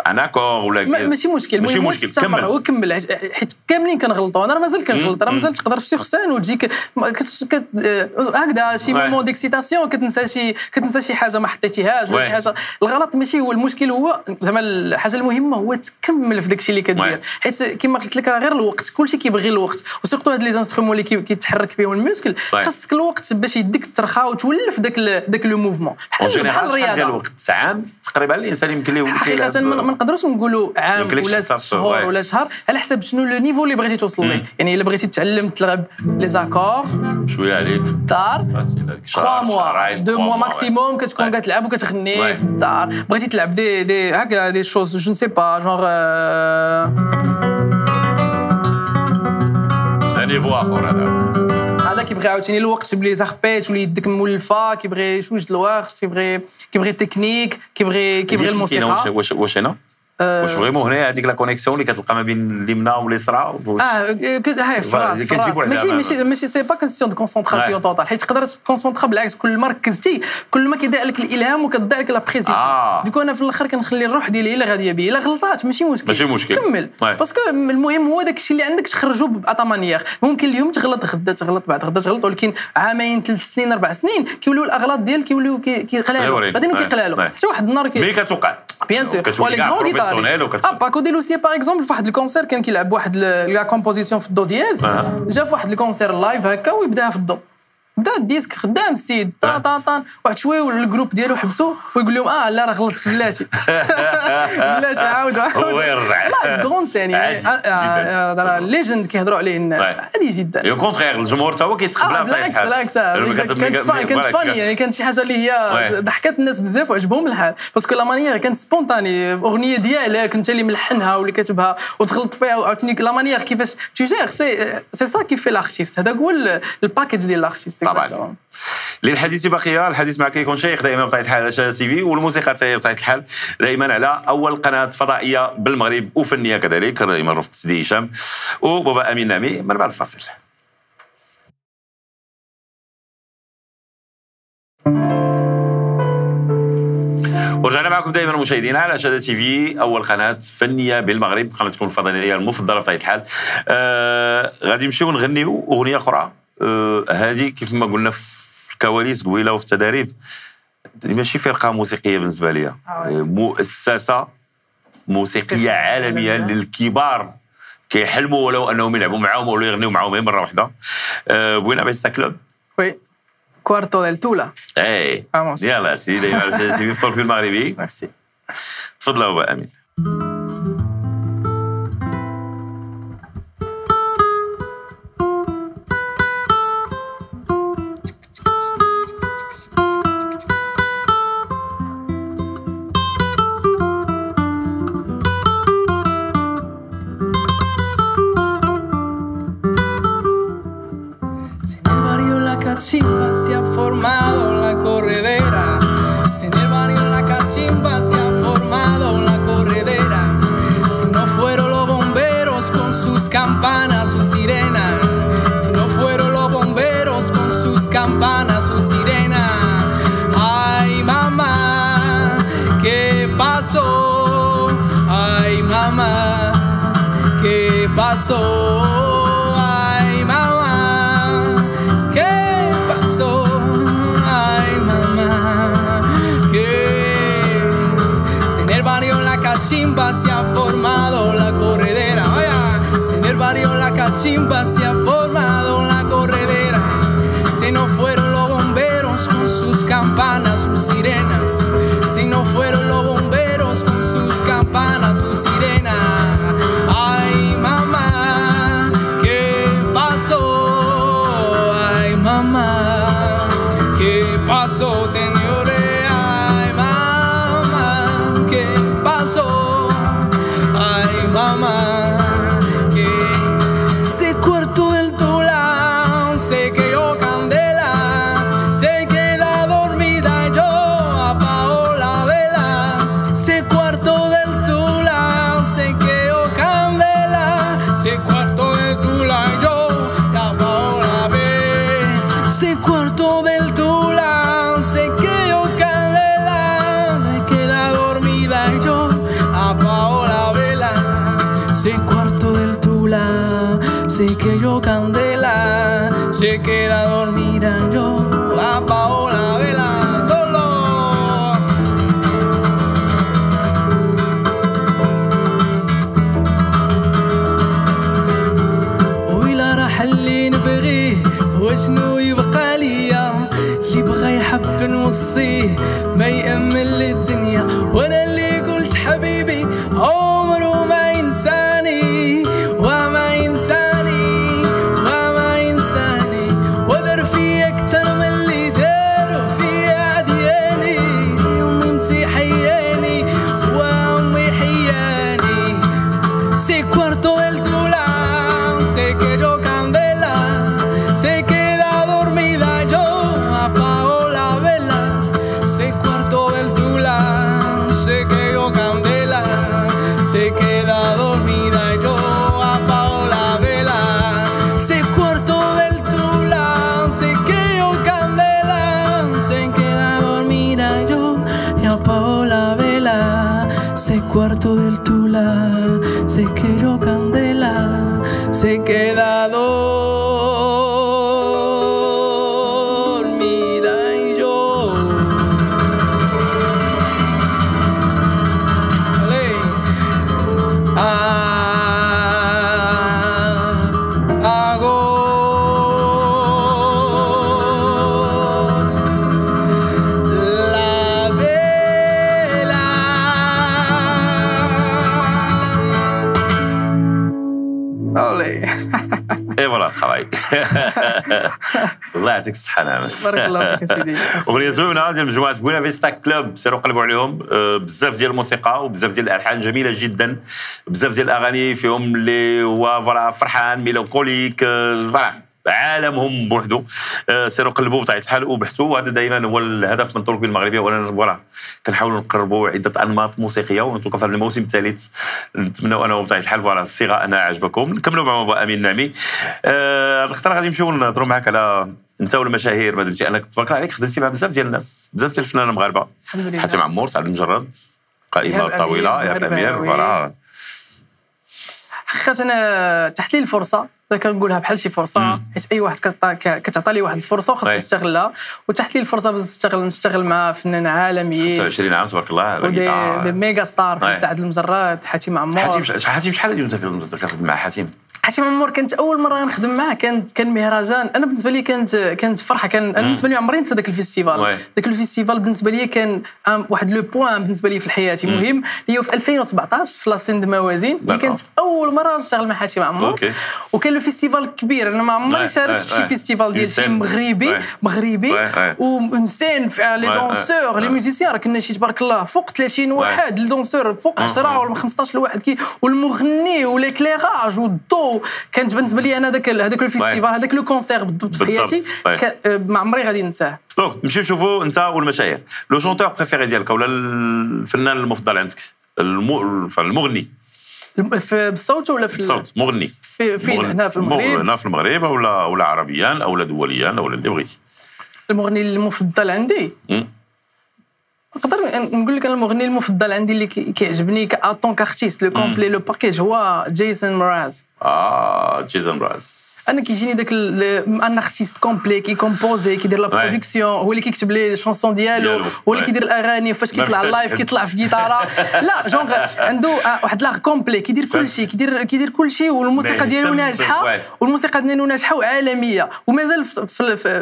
S1: في un accord ولا
S2: ما- ماشي مشكل.
S1: ماشي مشكل. كمل.
S2: وكمل. حيت كاملين كنغلطوا. أنا مازال كنغلط. راه. مازال تقدر scène وتجيك آه، هكذا شي. moment d'excitation كتنسى شي كتنسى شي حاجة ما حطيتيهاش ولا. شي حاجة. الغلط ماشي هو. المشكل هو زعما الحاجة المهمة هو تكمل في داكشي اللي كدير. حيت كما قلت لك راه غير الوقت. كلشي كيبغي الوقت. و surtout هاد les instruments اللي كي- كيتحرك بهم ال
S1: muscle.
S2: خاصك الوقت باش يديك ترخى وتولف داك داك le
S1: mouvement
S2: بحال بحال الرياضة.
S1: الوقت. عام تقريبا الإنسان يمكن له
S2: حقيقة ما ما نقدروش نقولوا عام
S1: يمكنلكش
S2: ولا
S1: تحسب،
S2: ست شهور
S1: ouais.
S2: ولا شهر على حسب شنو le niveau اللي بغيتي توصل ليه يعني إلا بغيتي تعلم تلعب les accords
S1: شوية عليك
S2: في الدار
S1: facile هذيك
S2: 3
S1: شهر
S2: mois
S1: شهرين
S2: 2
S1: trois
S2: موا
S1: mois,
S2: ماكسيموم كتكون
S1: Ouais.
S2: كتلعب وكتغني
S1: Ouais.
S2: في الدار بغيتي تلعب des des هكا des choses je ne sais pas genre
S1: ouais. Un niveau اخر هذا
S2: هذا كيبغي عاوتاني الوقت ب les arpèges ولا يدك مولفه كيبغي شوية د الوقت كيبغي كيبغي التكنيك كيبغي كيبغي
S1: هي فين كاينة واش
S2: الموسيقى
S1: واش واش هنا واش vraiment هنا هذيك la connexion اللي كتلقى ما بين اليمنى واليسرى
S2: آه هاي في
S1: فوالا،
S2: راس في
S1: كنجيب
S2: راس
S1: واحد
S2: ماشي. ماشي ماشي c'est pas question de
S1: concentration.
S2: total حيت تقدر ت concentrer بالعكس. كل ما ركزتي كل ما كيضيع لك الإلهام وكتضيع لك la précision
S1: آه.
S2: donc أنا في الآخر كنخلي الروح ديالي اللي غاديه بيه إلا غلطات ماشي مشكل.
S1: ماشي مشكل.
S2: كمل.
S1: parce
S2: que المهم هو داك الشيء اللي عندك تخرجوا ب ta manière ممكن اليوم تغلط غدا تغلط بعد غدا تغلط ولكن عامين ثلاث سنين أربع سنين كيوليو الأغلاط ديالك كيوليو كي- كيقلالوا
S1: صغيورين.
S2: غادي
S1: Ouais.
S2: حتى واحد النهار كي
S1: mais كتوقع.
S2: bien
S1: sûr كاع professionnel
S2: آه
S1: وكت
S2: باكو دي لوسيا par exemple في واحد ال concert كان كيلعب واحد la composition في ال do
S1: dièse.
S2: جا في واحد ال concert live هكا ويبداها في ال do بدا ال disque خدام السيد. طا طا طا واحد شوية وال groupe ديالو حبسوا ويقول لهم آه لا راه غلطت بلاتي بلاتي عاود عاود grande
S1: scène
S2: يعني légende كيهضروا عليه الناس.
S1: Ouais.
S2: عادي جدا.
S1: au contraire الجمهور حتى هو كيتقبلها
S2: آه
S1: بطبيعة
S2: بالعكس. بالعكس.
S1: كت-
S2: كانت
S1: funny
S2: funny يعني. كانت شي حاجة اللي هي. ضحكات الناس بزاف وعجبهم الحال parce que la manière كانت spontanée أغنية ديالك أنت اللي ملحنها واللي كاتبها وتغلط فيها وعاوتاني. la manière كيفاش tu gères c'est c'est ça qui fait l'artiste هذاك هو ال- ال package ديال l'artiste
S1: طبعاً. للحديث بقيه الحديث معك يكون شيق دائما بطبيعة الحال على شاشة TV والموسيقى هي بطبيعة الحال دائما على أول قناة فضائية بالمغرب وفنيه كذلك دائما رفقه سيدي هشام. وبابا أمين نامي من بعد الفاصل. ورجعنا معكم دائما مشاهدينا على شاشه TV أول قناة فنية بالمغرب قناتكم الفضائية المفضلة بطبيعة الحال. آه غادي نمشيو نغنيو أغنية أخرى. آه هذه كيف ما قلنا في الكواليس قبيلة وفي التداريب ماشي فرقة موسيقية بالنسبة لي.
S2: آه،
S1: مؤسسة موسيقية
S2: موسيقية
S1: عالمية
S2: عالمية.
S1: للكبار. كيحلموا ولو أنهم يلعبوا معاهم ولا يغنيوا معاهم غير مرة واحدة. بوينا فيستا كلوب
S2: وي كوارتو ديال تولا
S1: اي. يلا سيدي. تي في في طول المغربي.
S2: ميرسي.
S1: تفضل
S4: أبو أمين. La cachimba se ha formado la corredera, si no fueron los bomberos con sus campanas, sus sirenas, si no fueron los bomberos con sus campanas, sus sirenas. Ay, mamá, ¿qué pasó? Ay, mamá, ¿qué pasó, señores?
S1: يعطيك الصحه نعمس
S2: بارك الله فيك سيدي.
S1: اغنيه زوينه ديال مجموعة بوينا فيستا كلوب سيروا قلبوا عليهم آه، بزاف ديال الموسيقى وبزاف ديال الألحان جميلة جدا. بزاف ديال الأغاني فيهم اللي هو voilà فرحان mélancolique voilà عالمهم بوحدو. آه، سيروا قلبوا بطبيعة الحال وبحثوا وهذا دائما هو الهدف من TALK بالمغربي. وأنا voilà كنحاولوا نقربوا عدة أنماط موسيقية ونتوقع في هذا الموسم الثالث. نتمنوا أنا بطبيعة الحال voilà الصيغه أنا عجبكم نكملوا مع أمين نعمي. آه، هذا الخطره غادي نمشيو نهضروا معك على انت والمشاهير ما دمتي تبارك الله عليك خدمتي مع بزاف ديال الناس بزاف ديال الفنانين مغاربه
S2: الحمد لله.
S1: حاتم عمور سعد المجرد قائمة
S2: طويلة
S1: يا
S2: أمير.
S1: voilà.
S2: حقيقة أنا تحت لي الفرصة لا كنقولها بحال شي فرصة
S1: مم.
S2: حيت أي واحد كتعطى- لي واحد الفرصة وخاصو
S1: oui.
S2: يستغلها وتحت لي الفرصة باش نشتغل نشتغل مع فنان عالمي
S1: 25 عام تبارك الله على
S2: و
S1: des
S2: des. méga
S1: star.
S2: بحال سعد المجرد حاتم عمور
S1: حاتم شحال هادي وانت كتخدم مع حاتم
S2: حاتم عمور كانت أول مرة نخدم معاه كانت كان مهرجان أنا بالنسبة لي كانت كانت فرحة كان أنا بالنسبة لي عمري ننسى ذاك.
S1: ال
S2: festival ذاك ال festival بالنسبة لي كان واحد le point بالنسبة لي في الحياة مهم اللي هو في 2017 في la scène موازين اللي. كانت أول مرة نشتغل مع حاتم
S1: OK.
S2: وكان le festival كبير أنا ما عمري شاركت في شي. festival ديال شي. مغربي. مغربي.
S1: و
S2: scène في les. danseurs
S1: les.
S2: musiciens راه كنا شي تبارك الله فوق 30 واحد ال danseur فوق 10 ولا 15 واحد والمغني و l'éclairage والضو كانت بالنسبة لي أنا هذاك هذاك ال festival هذاك le concert بالضبط في. حياتي. كان- ما عمري غادي ننساه.
S1: donc نمشيو نشوفوا انت والمشاهير le chanteur préféré ديالك ولا الفنان المفضل عندك؟ الم- المغني.
S2: الم- في بالصوت ولا في ال-
S1: بالصوت مغني.
S2: في فين. هنا في
S1: مغ-
S2: المغرب
S1: هنا في المغرب ولا ولا عربيا أو دوليا أو اللي بغيتي.
S2: المغني المفضل عندي. نقدر نقول لك المغني المفضل عندي اللي كي- كيعجبني en tant qu'artiste le complet le package هو جيسون مراز
S1: آه براس
S2: أنا كيجيني داك un artiste complet كي composer كيدير
S1: la.
S2: production هو اللي كيكتب لي ال chanson
S1: ديالو.
S2: هو اللي. كيدير الأغاني. فاش كيطلع ال
S1: live.
S2: كيطلع في جيتارا لا جونغ عنده آه، واحد l'art complet كيدير كل شيء كيدير كيدير كل شيء والموسيقى ديالو
S1: ناجحة.
S2: والموسيقى ديالو ناجحة وعالمية. ومازال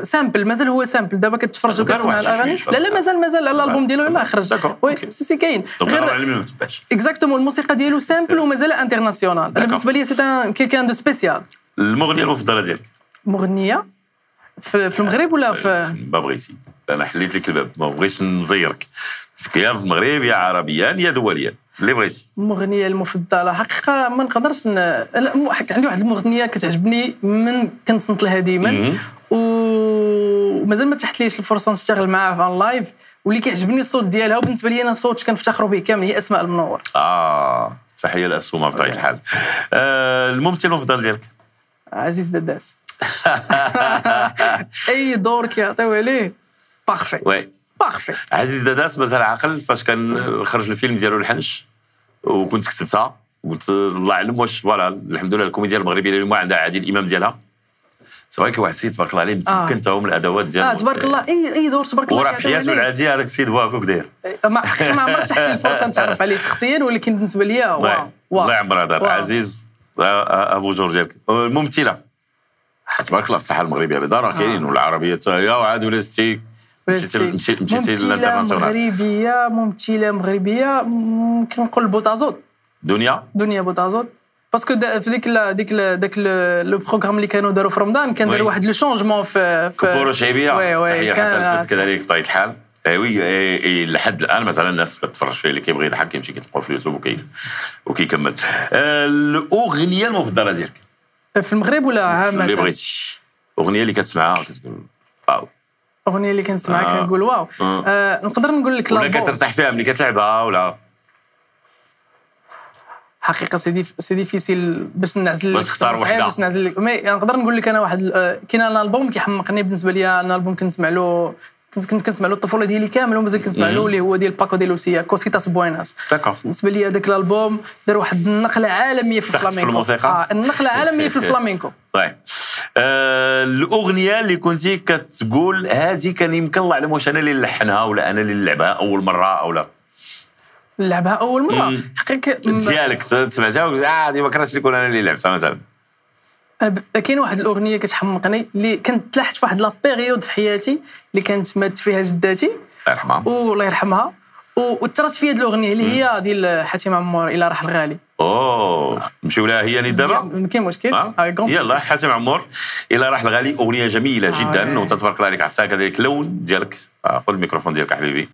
S2: simple مازال هو simple دابا كتفرج وكتسمع
S1: الأغاني.
S2: لا لا مازال مازال. الألبوم ديالو يلاه خرج.
S1: oui.
S2: si si كاين. غير Exactement الموسيقى ديالو simple ومازال internationale أنا بالنسبة لي c'est quelqu'un de spécial.
S1: المغنية المفضلة ديالك
S2: مغنية؟ في, في المغرب ولا في
S1: ما بغيتي. أنا حليت لك الباب ما بغيتش نزيرك. يا في المغرب يا عربيا يا دوليا اللي بغيتي.
S2: المغنية المفضلة. حقيقة ما نقدرش ن... عندي واحد المغنية كتعجبني من كنصنت لها ديما. ومازال ما تحت ليش الفرصة نشتغل معاها في live واللي كيعجبني الصوت ديالها وبالنسبة لي أنا صوت كنفتخروا به كامل هي أسماء المنور
S1: آه. تحية لاسومه بطبيعه الحال. آه الممثل المفضل ديالك.
S2: عزيز دداس. أي دور كيعطيوه ليه parfait
S1: oui.
S2: parfait
S1: عزيز داداس مازال عاقل فاش كان خرج الفيلم ديالو الحنش وكنت كتبتها قلت الله اعلم واش voilà الحمد لله الكوميديا المغربية اليوم عندها عادل الامام ديالها. سواء كي واحد السيد تبارك الله عليه متمكن حتى هو من الأدوات ديالو
S2: آه تبارك الله. إي إي دور تبارك الله
S1: وراه في حياته. العاديه هذاك السيد هو هكاك داير
S2: ما ما عمرت تحت الفرصة نتعرف عليه شخصيا ولكن بالنسبة لي واو
S1: الله
S2: واو
S1: الله يعمر هذا. عزيز آه، آه، أبو جورج ديالك الممثله تبارك الله في الساحه المغربية بعدا راه كاينين والعربيه حتى هي وعاد ولا ستي مشيتي للانترناسيونال
S2: مغربية ممثلة مغربية كنقول بوتازوت
S1: دنيا.
S2: دنيا بوتازوت parce que في ديك ال- ديك ال- داك le programme اللي كانوا داروا في رمضان كان. داروا واحد le changement في في
S1: كبور شعيبيه
S2: oui oui
S1: تحيه
S2: كان
S1: كذلك بطبيعه الحال oui لحد الان مثلا الناس كتفرج فيه اللي كيبغي يضحك كيمشي كيتلقى في اليوتيوب وكي وكيكمل آه، الاغنيه المفضله ديالك
S2: في المغرب ولا
S1: اللي
S2: عامه
S1: بغيتي اغنيه اللي كتسمعها كتقول واو
S2: الاغنيه اللي كنسمعها
S1: آه.
S2: كنقول واو
S1: آه.
S2: آه، نقدر نقول لك
S1: ولا
S2: لالبوم
S1: كترتاح فيها ملي كتلعبها ولا
S2: حقيقة c'est c'est difficile باش نعزل
S1: باش تختار وحدة.
S2: باش نعزل لك. mais نقدر نقول لك أنا واحد آه، كاين أنا ألبوم كيحمقني بالنسبة لي أنا ألبوم كنسمع له كنت كنت كنسمع له الطفولة ديالي كامل ومازال كنسمع له. اللي هو ديال باكو دي لوسيا Cositas Buenas.
S1: d'accord.
S2: بالنسبة لي هذاك الألبوم دار واحد النقلة عالمية في
S1: تخت في
S2: الفلامينكو.
S1: الموسيقى؟
S2: آه النقلة عالمية في الفلامينكو.
S1: طيب. آه، الأغنية اللي كنتي كتقول هذه كان يمكن الله اعلم واش أنا اللي نلحنها ولا أنا اللي نلعبها أول مرة أو لا؟
S2: لعبها أول مرة.
S1: مم.
S2: حقيقة
S1: ديالك وقلت آه هذه ما كرهتش يكون أنا اللي لعبتها مثلا.
S2: كاين واحد الأغنية كتحمقني اللي كنت تلاحت في واحد la période في حياتي اللي كانت مات فيها جداتي.
S1: الله يرحمها.
S2: والله يرحمها. و- وترات فيا هذه الأغنية اللي هي ديال حاتم عمور إلى راح الغالي.
S1: أوه نمشيو لها هي نيت دابا؟
S2: ما كاين مشكل.
S1: آه.
S2: آه،
S1: يلا. حاتم عمور إلى راح الغالي. أغنية جميلة
S2: آه،
S1: جدا
S2: oui.
S1: وانت تبارك الله عليك. عطاها كذلك اللون ديالك. خذ الميكروفون ديالك يا حبيبي.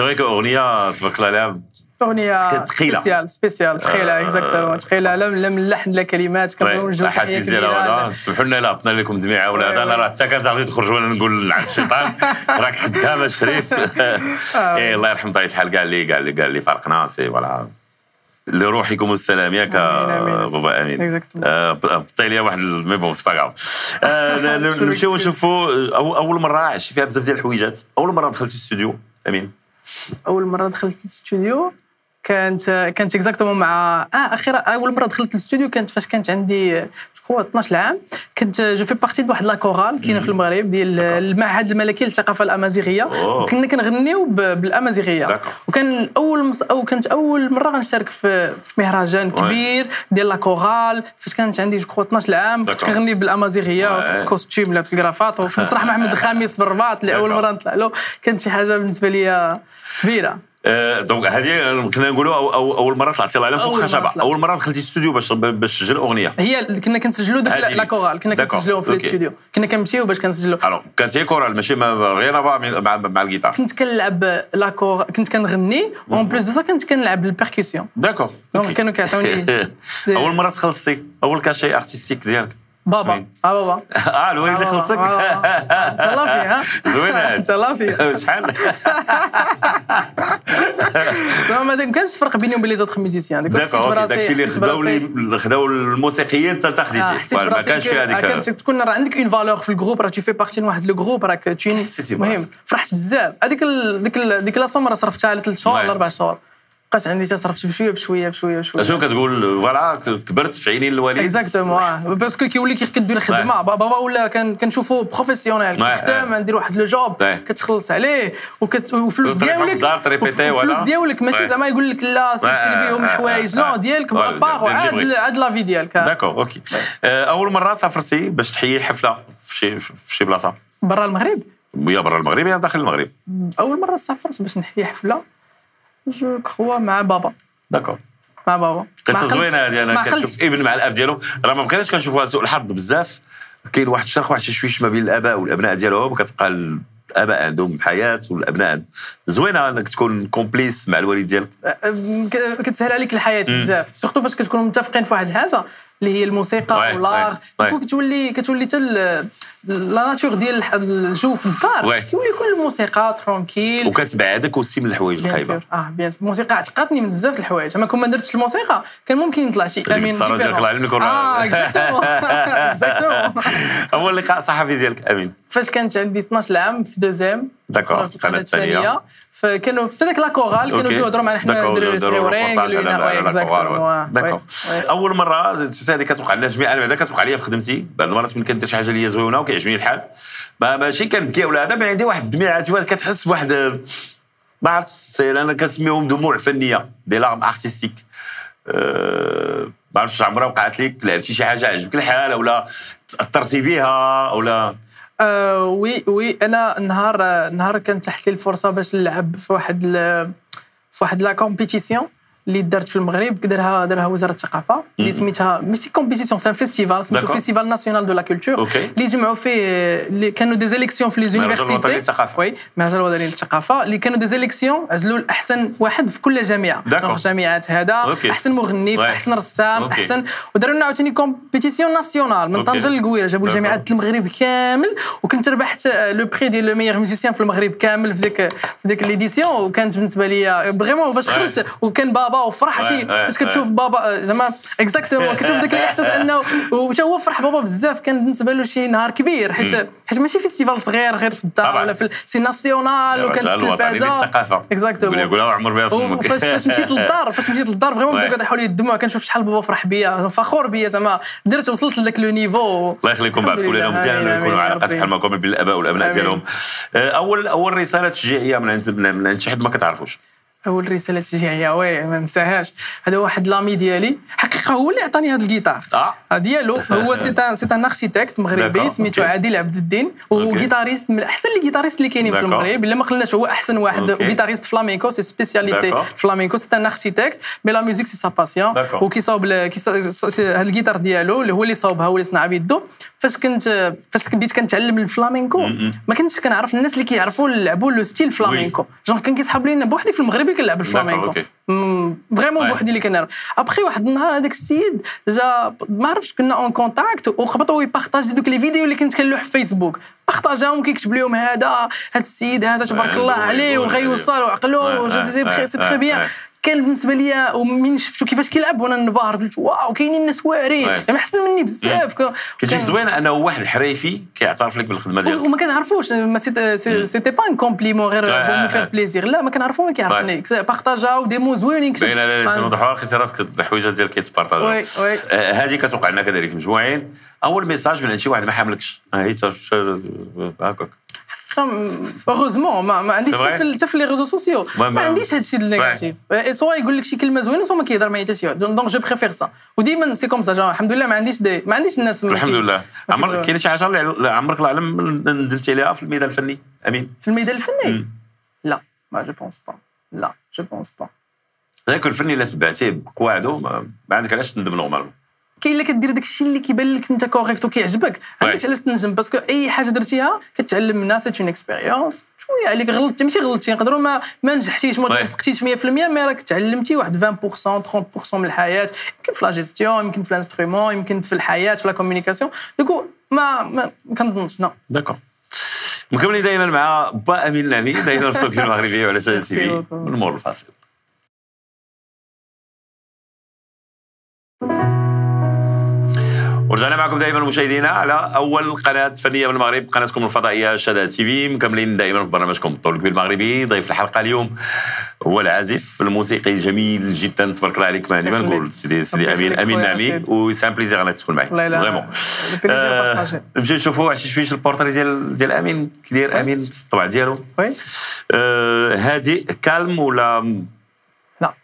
S1: سي فري اغنيه تبارك الله عليها
S2: اغنيه. سبيسيال سبيسيال تخيله
S1: آه.
S2: اكزاكتومون تخيله لا من اللحن لا كلمات كنوجهوا تحيه
S1: احاسيس ديالها ولا سمحوا لنا الا عطنا لكم دميعه ولا هذا
S2: أنا.
S1: راه حتى كنت تخرج وأنا نقول على الشيطان راك خدامه شريف إيه الله يرحم طبيعه الحال كاع اللي كاع اللي كاع اللي فارقنا سي فوالا لروحكم السلام ياك. بابا امين. آه، بطي لي واحد مي بون سي با غاف نمشيو نشوفوا اول مره عشتي فيها بزاف ديال الحويجات اول مره دخلتي الاستوديو امين
S2: أول مرة دخلت الاستوديو؟ كانت كانت exactement مع آه أخيرا أول مرة دخلت الاستوديو كانت فاش كانت عندي je 12 عام كنت je fais partie واحد la chorale كاينة في المغرب ديال المعهد الملكي للثقافة
S1: الأمازيغية.
S2: وكنا كنغنيو
S1: بالأمازيغية.
S2: وكان أول مس... أو كانت أول مرة غنشارك في في مهرجان كبير ديال la chorale فاش كانت عندي je 12 عام كنت. كنغني
S1: بالأمازيغية.
S2: costume لابس ال cravate وفي مسرح محمد الخامس بالرباط اللي اول. مرة نطلع له كانت شي حاجة بالنسبة لي
S1: كبيرة donc هذه كنا نقولوا أو أو أول مرة طلعتي يعلم فوق خشبة.
S2: أول مرة
S1: دخلتي الاستوديو باش باش تسجل أغنية.
S2: هي كنا كنسجلوا ديك
S1: هذه la-
S2: chorale. كنا. كنسجلوهم في. الاستوديو. كنا كنمشيو باش كنسجلوا.
S1: alors كانت هي chorale ماشي ما غير avec مع مع الجيتار.
S2: كنت كنلعب les chœurs كنت كنغني en plus de ça كنت كنلعب ال
S1: percussion
S2: d'accord donc كانوا كيعطوني
S1: أول مرة تخلصتي أول cachet artistique ديالك.
S2: بابا؟ آه بابا.
S1: آه الوالد اللي خلصك
S2: تهلا فيه ها؟
S1: زوين هاد.
S2: تهلا فيه
S1: شحال
S2: ما زعما ما كانش فرق بيني وبين les autres musiciens
S1: d'accord داكشي اللي خداو لي خداو الموسيقيين انت
S2: آه،
S1: خديتيه
S2: حسيت
S1: ما كانش فيها
S2: آه،
S1: هذيك.
S2: تكون راه عندك une valeur في ال groupe راه tu fais partie من واحد le groupe راك تشيني المهم. فرحت بزاف. هذيك ديك ديك la somme راه صرفتها على ثلاث شهور. ولا أربع شهور. بقات عندي تصرفت بشويه بشويه بشويه بشوية.
S1: شنو كتقول voilà كبرت في عينين الوالد
S2: exactement parce que كيولي كيدير الخدمه بابا ولا كان كنشوفو
S1: professionnel
S2: كيخدم ندير واحد le
S1: job.
S2: كتخلص عليه. وفلوس ديالك
S1: ولا؟
S2: ديالك ماشي. زعما يقول لك لا تشري بهم الحوايج
S1: non.
S2: ديالك
S1: Ouais,
S2: part
S1: ديال
S2: وعاد
S1: اللي بغيت.
S2: عاد la vie ديالك.
S1: d'accord OK آه، أول مرة سافرتي باش تحيي حفلة في شي في شي بلاصة؟
S2: برا المغرب؟
S1: يا برا المغرب يا داخل المغرب.
S2: أول مرة سافرت باش نحيي حفلة؟ je crois مع بابا
S1: d'accord
S2: مع بابا
S1: قصه زوينه هذه
S2: أنا
S1: كنشوف ابن مع الاب ديالو راه ما بقيناش كنشوفوها سوء الحظ بزاف كاين واحد الشرخ واحد التشويش ما بين الاباء والابناء ديالهم كتلقى الاباء عندهم حياه والابناء زوينه انك تكون complice مع الوالد ديالك
S2: كتسهل عليك الحياة بزاف surtout فاش كتكونوا متفقين في واحد الحاجة اللي هي الموسيقى
S1: و l'art.
S2: donc كتولي كتولي حتى la nature ديال الجو في الدار. كيولي كل الموسيقى tranquille
S1: وكتبعدك aussi من الحوايج
S2: الخايبة. ah bien الموسيقى عتقاتني من بزاف الحوايج. أما كون ما درتش الموسيقى كان ممكن يطلع شي
S1: أمين وراه.
S2: آه exactement
S1: اول لقاء صحفي ديالك أمين.
S2: فاش كانت عندي 12 عام في deuxième
S1: d'accord،
S2: في القناه.
S1: الثانية.
S2: فكانوا في ذاك la chorale كانوا. يجيو يهضروا معنا حنا
S1: داكور،
S2: دراري
S1: يديروا
S2: صغيورين قالوا لنا
S1: d'accord. أول مرة هذه كتوقع لنا جميع أنا بعدا كتوقع لي في خدمتي. بعض المرات من كندير شي حاجة اللي هي زوينة وكيعجبني الحال. ما ماشي كنبكي ولا هذا عندي واحد الدميعه كتحس بواحد ما عرفت سي- أنا كنسميهم دموع فنية دي larmes artistiques أه ما عرفتش عمرها وقعت لك لعبتي شي حاجة عجبك الحال ولا تأثرتي بها ولا
S2: آه oui oui أنا نهار نهار كانت تحت لي الفرصة باش نلعب في واحد في واحد la compétition اللي دارت في المغرب دارها دارها وزارة الثقافة اللي سميتها ماشي compétition c'est un
S1: festival
S2: سميتو. festival national de la
S1: culture.
S2: اللي جمعوا فيه اللي كانوا des élections في les
S1: universités.
S2: oui المهرجان الوطني للثقافه اللي كانوا des élections عزلوا الأحسن واحد في كل
S1: جامعة.
S2: donc جامعات هذا
S1: okay.
S2: أحسن مغني
S1: Ouais.
S2: أحسن رسام
S1: okay.
S2: أحسن وداروا لنا عاوتاني compétition nationale من. طنجة للقويرة جابوا. الجامعات المغرب كامل وكنت ربحت le prix ديال le meilleur musicien في المغرب كامل في ديك في ديك l'édition وكانت بالنسبة لي vraiment فاش. خرجت وكان بابا وفرح
S1: Ouais,
S2: شي فاش كتشوف. بابا زعما exactement كتشوف ذاك الإحساس إنه وتا هو فرح بابا بزاف كان بالنسبة له شي نهار كبير حيت حيت ماشي festival صغير غير في الدار. ولا في ال- c'est national وكانت
S1: التلفازة.
S2: exactement
S1: يقول عمر بها فمك.
S2: وفاش فاش مشيت للدار فاش مشيت للدار
S1: vraiment.
S2: بداو كيطيحوا لي الدموع كنشوف شحال بابا فرح بيا. فخور بيا زعما. درت وصلت لذاك le niveau.
S1: الله يخليكم بعد كلنا. مزيان يكونوا علاقات. بحال ما كون بين الاباء
S2: والأبناء.
S1: ديالهم. آه، اول أول رسالة تشجيعية من عند من عند شي حد ما كتعرفوش.
S2: أول رسالة تشجيعيه oui ما ننساهاش. هذا واحد l'ami ديالي حقيقة هو اللي عطاني هذا الجيتار.
S1: آه.
S2: آه، ديالو. هو c'est un c'est un architecte مغربي سميتو. عادل عبد الدين.
S1: و
S2: guitariste من أحسن les guitaristes اللي كاينين في. المغرب. إلا ما قلناش هو أحسن واحد. guitariste flamenco
S1: sa
S2: spécialité. flamenco. c'est un architecte. mais la musique c'est sa
S1: passion.
S2: وكيصاوب هاد الجيتار ديالو اللي هو اللي صاوبها هو اللي صنع بيدو. فاش كنت فاش بديت كنتعلم الفلامينكو ما كنتش كنعرف الناس اللي كيعرفوا يلعبوا لو ستيل فلامينكو. جونغ كان كيسحب لينا بوحدي في المغرب كنلعب الفلامينكو
S1: أوكي.
S2: فريمون. بوحدي اللي كنعرف ابخي واحد النهار هذاك السيد جا ما عرفتش كنا اون كونتاكت وخبطوا يبارطاجي دوك لي فيديو اللي كنت كنلوح في فيسبوك بارطاجاهم كيكتب لهم هذا هذا السيد هذا تبارك الله عليه وغيوصل
S1: ouais,
S2: سي تري بيان. كان بالنسبة لي ومن شفتو كيفاش كيلعب وأنا نبهر قلت واو كاينين ناس واعرين. يعني احسن مني بزاف.
S1: كتجيك زوينه انه واحد حريفي كيعترف لك بالخدمة ديالك.
S2: وما كنعرفوش. ما سيت- سي- سيتي با ان كومبليمون غير بون مو فير. بليزير. لا ما كنعرفو ما كيعرفني. بارطاجاو دي مو زوينين. كتب-
S1: باين لا لا
S2: عن-
S1: نوضحوا لقيتي راسك الحويجات ديالك كيتبارطاجوا
S2: وي وي.
S1: آه، هذه كتوقع لنا كذلك مجموعين. أول ميساج من عند شي واحد ما حاملكش ها هي هكاك
S2: heureusement ما, ما عنديش حتى في les réseaux sociaux
S1: ما-
S2: عنديش هذا الشيء ال négatif soit يقول لك شي كلمه زوينه soit ما كيهضر معايا حتى شي واحد دونك je préfère ça وديما c'est comme ça الحمد لله ما عنديش des ما عنديش الناس
S1: الحمد لله
S2: ما
S1: عمر
S2: كي-
S1: كاين شي حاجة اللي عمرك الله اعلم ندمتي عليها في الميدان الفني امين
S2: في الميدان الفني. لا ما je pense pas لا je pense pas
S1: ذاك الفني اللي تبعتيه بقواعده ما عندك علاش تندم normalement
S2: كاين اللي كدير داك الشيء اللي كيبان لك انت correct وكيعجبك عندك
S1: Ouais.
S2: علاش تنجم؟ parce que أي حاجة درتيها كتعلم منها c'est une expérience شوية عليك غلطتي ماشي غلطتي نقدروا ما ما نجحتيش ما. توفقتيش 100% mais راك تعلمتي واحد 20% 30% من الحياة. يمكن في لا جيستيون يمكن في الانسترومون يمكن في الحياة في لا كوميونيكاسيون دوكو ما ما كنظنش نو
S1: داكور مكملين دائما مع با امين النعمي دائما في التوكيو المغربيه وعلى شاشه تي في. من الفاصل ورجعنا معكم دائما مشاهدينا على أول قناة فنية بالمغرب قناتكم الفضائية شداد تي في. مكملين دائما في برنامجكم الطول الكبير المغربي. ضيف الحلقة اليوم هو العازف الموسيقي الجميل جدا تبارك الله عليك ما ديما نقول. سيدي سيدي امين
S2: أمين
S1: نعمي
S2: رشيد.
S1: و c'est un plaisir أنك تكون معي.
S2: vraiment.
S1: آه، نمشي نشوفوا عشان شوية البورتري ديال ديال أمين. كي داير أمين في الطبع ديالو.
S2: oui.
S1: آه، هادي calme ولا
S2: لا.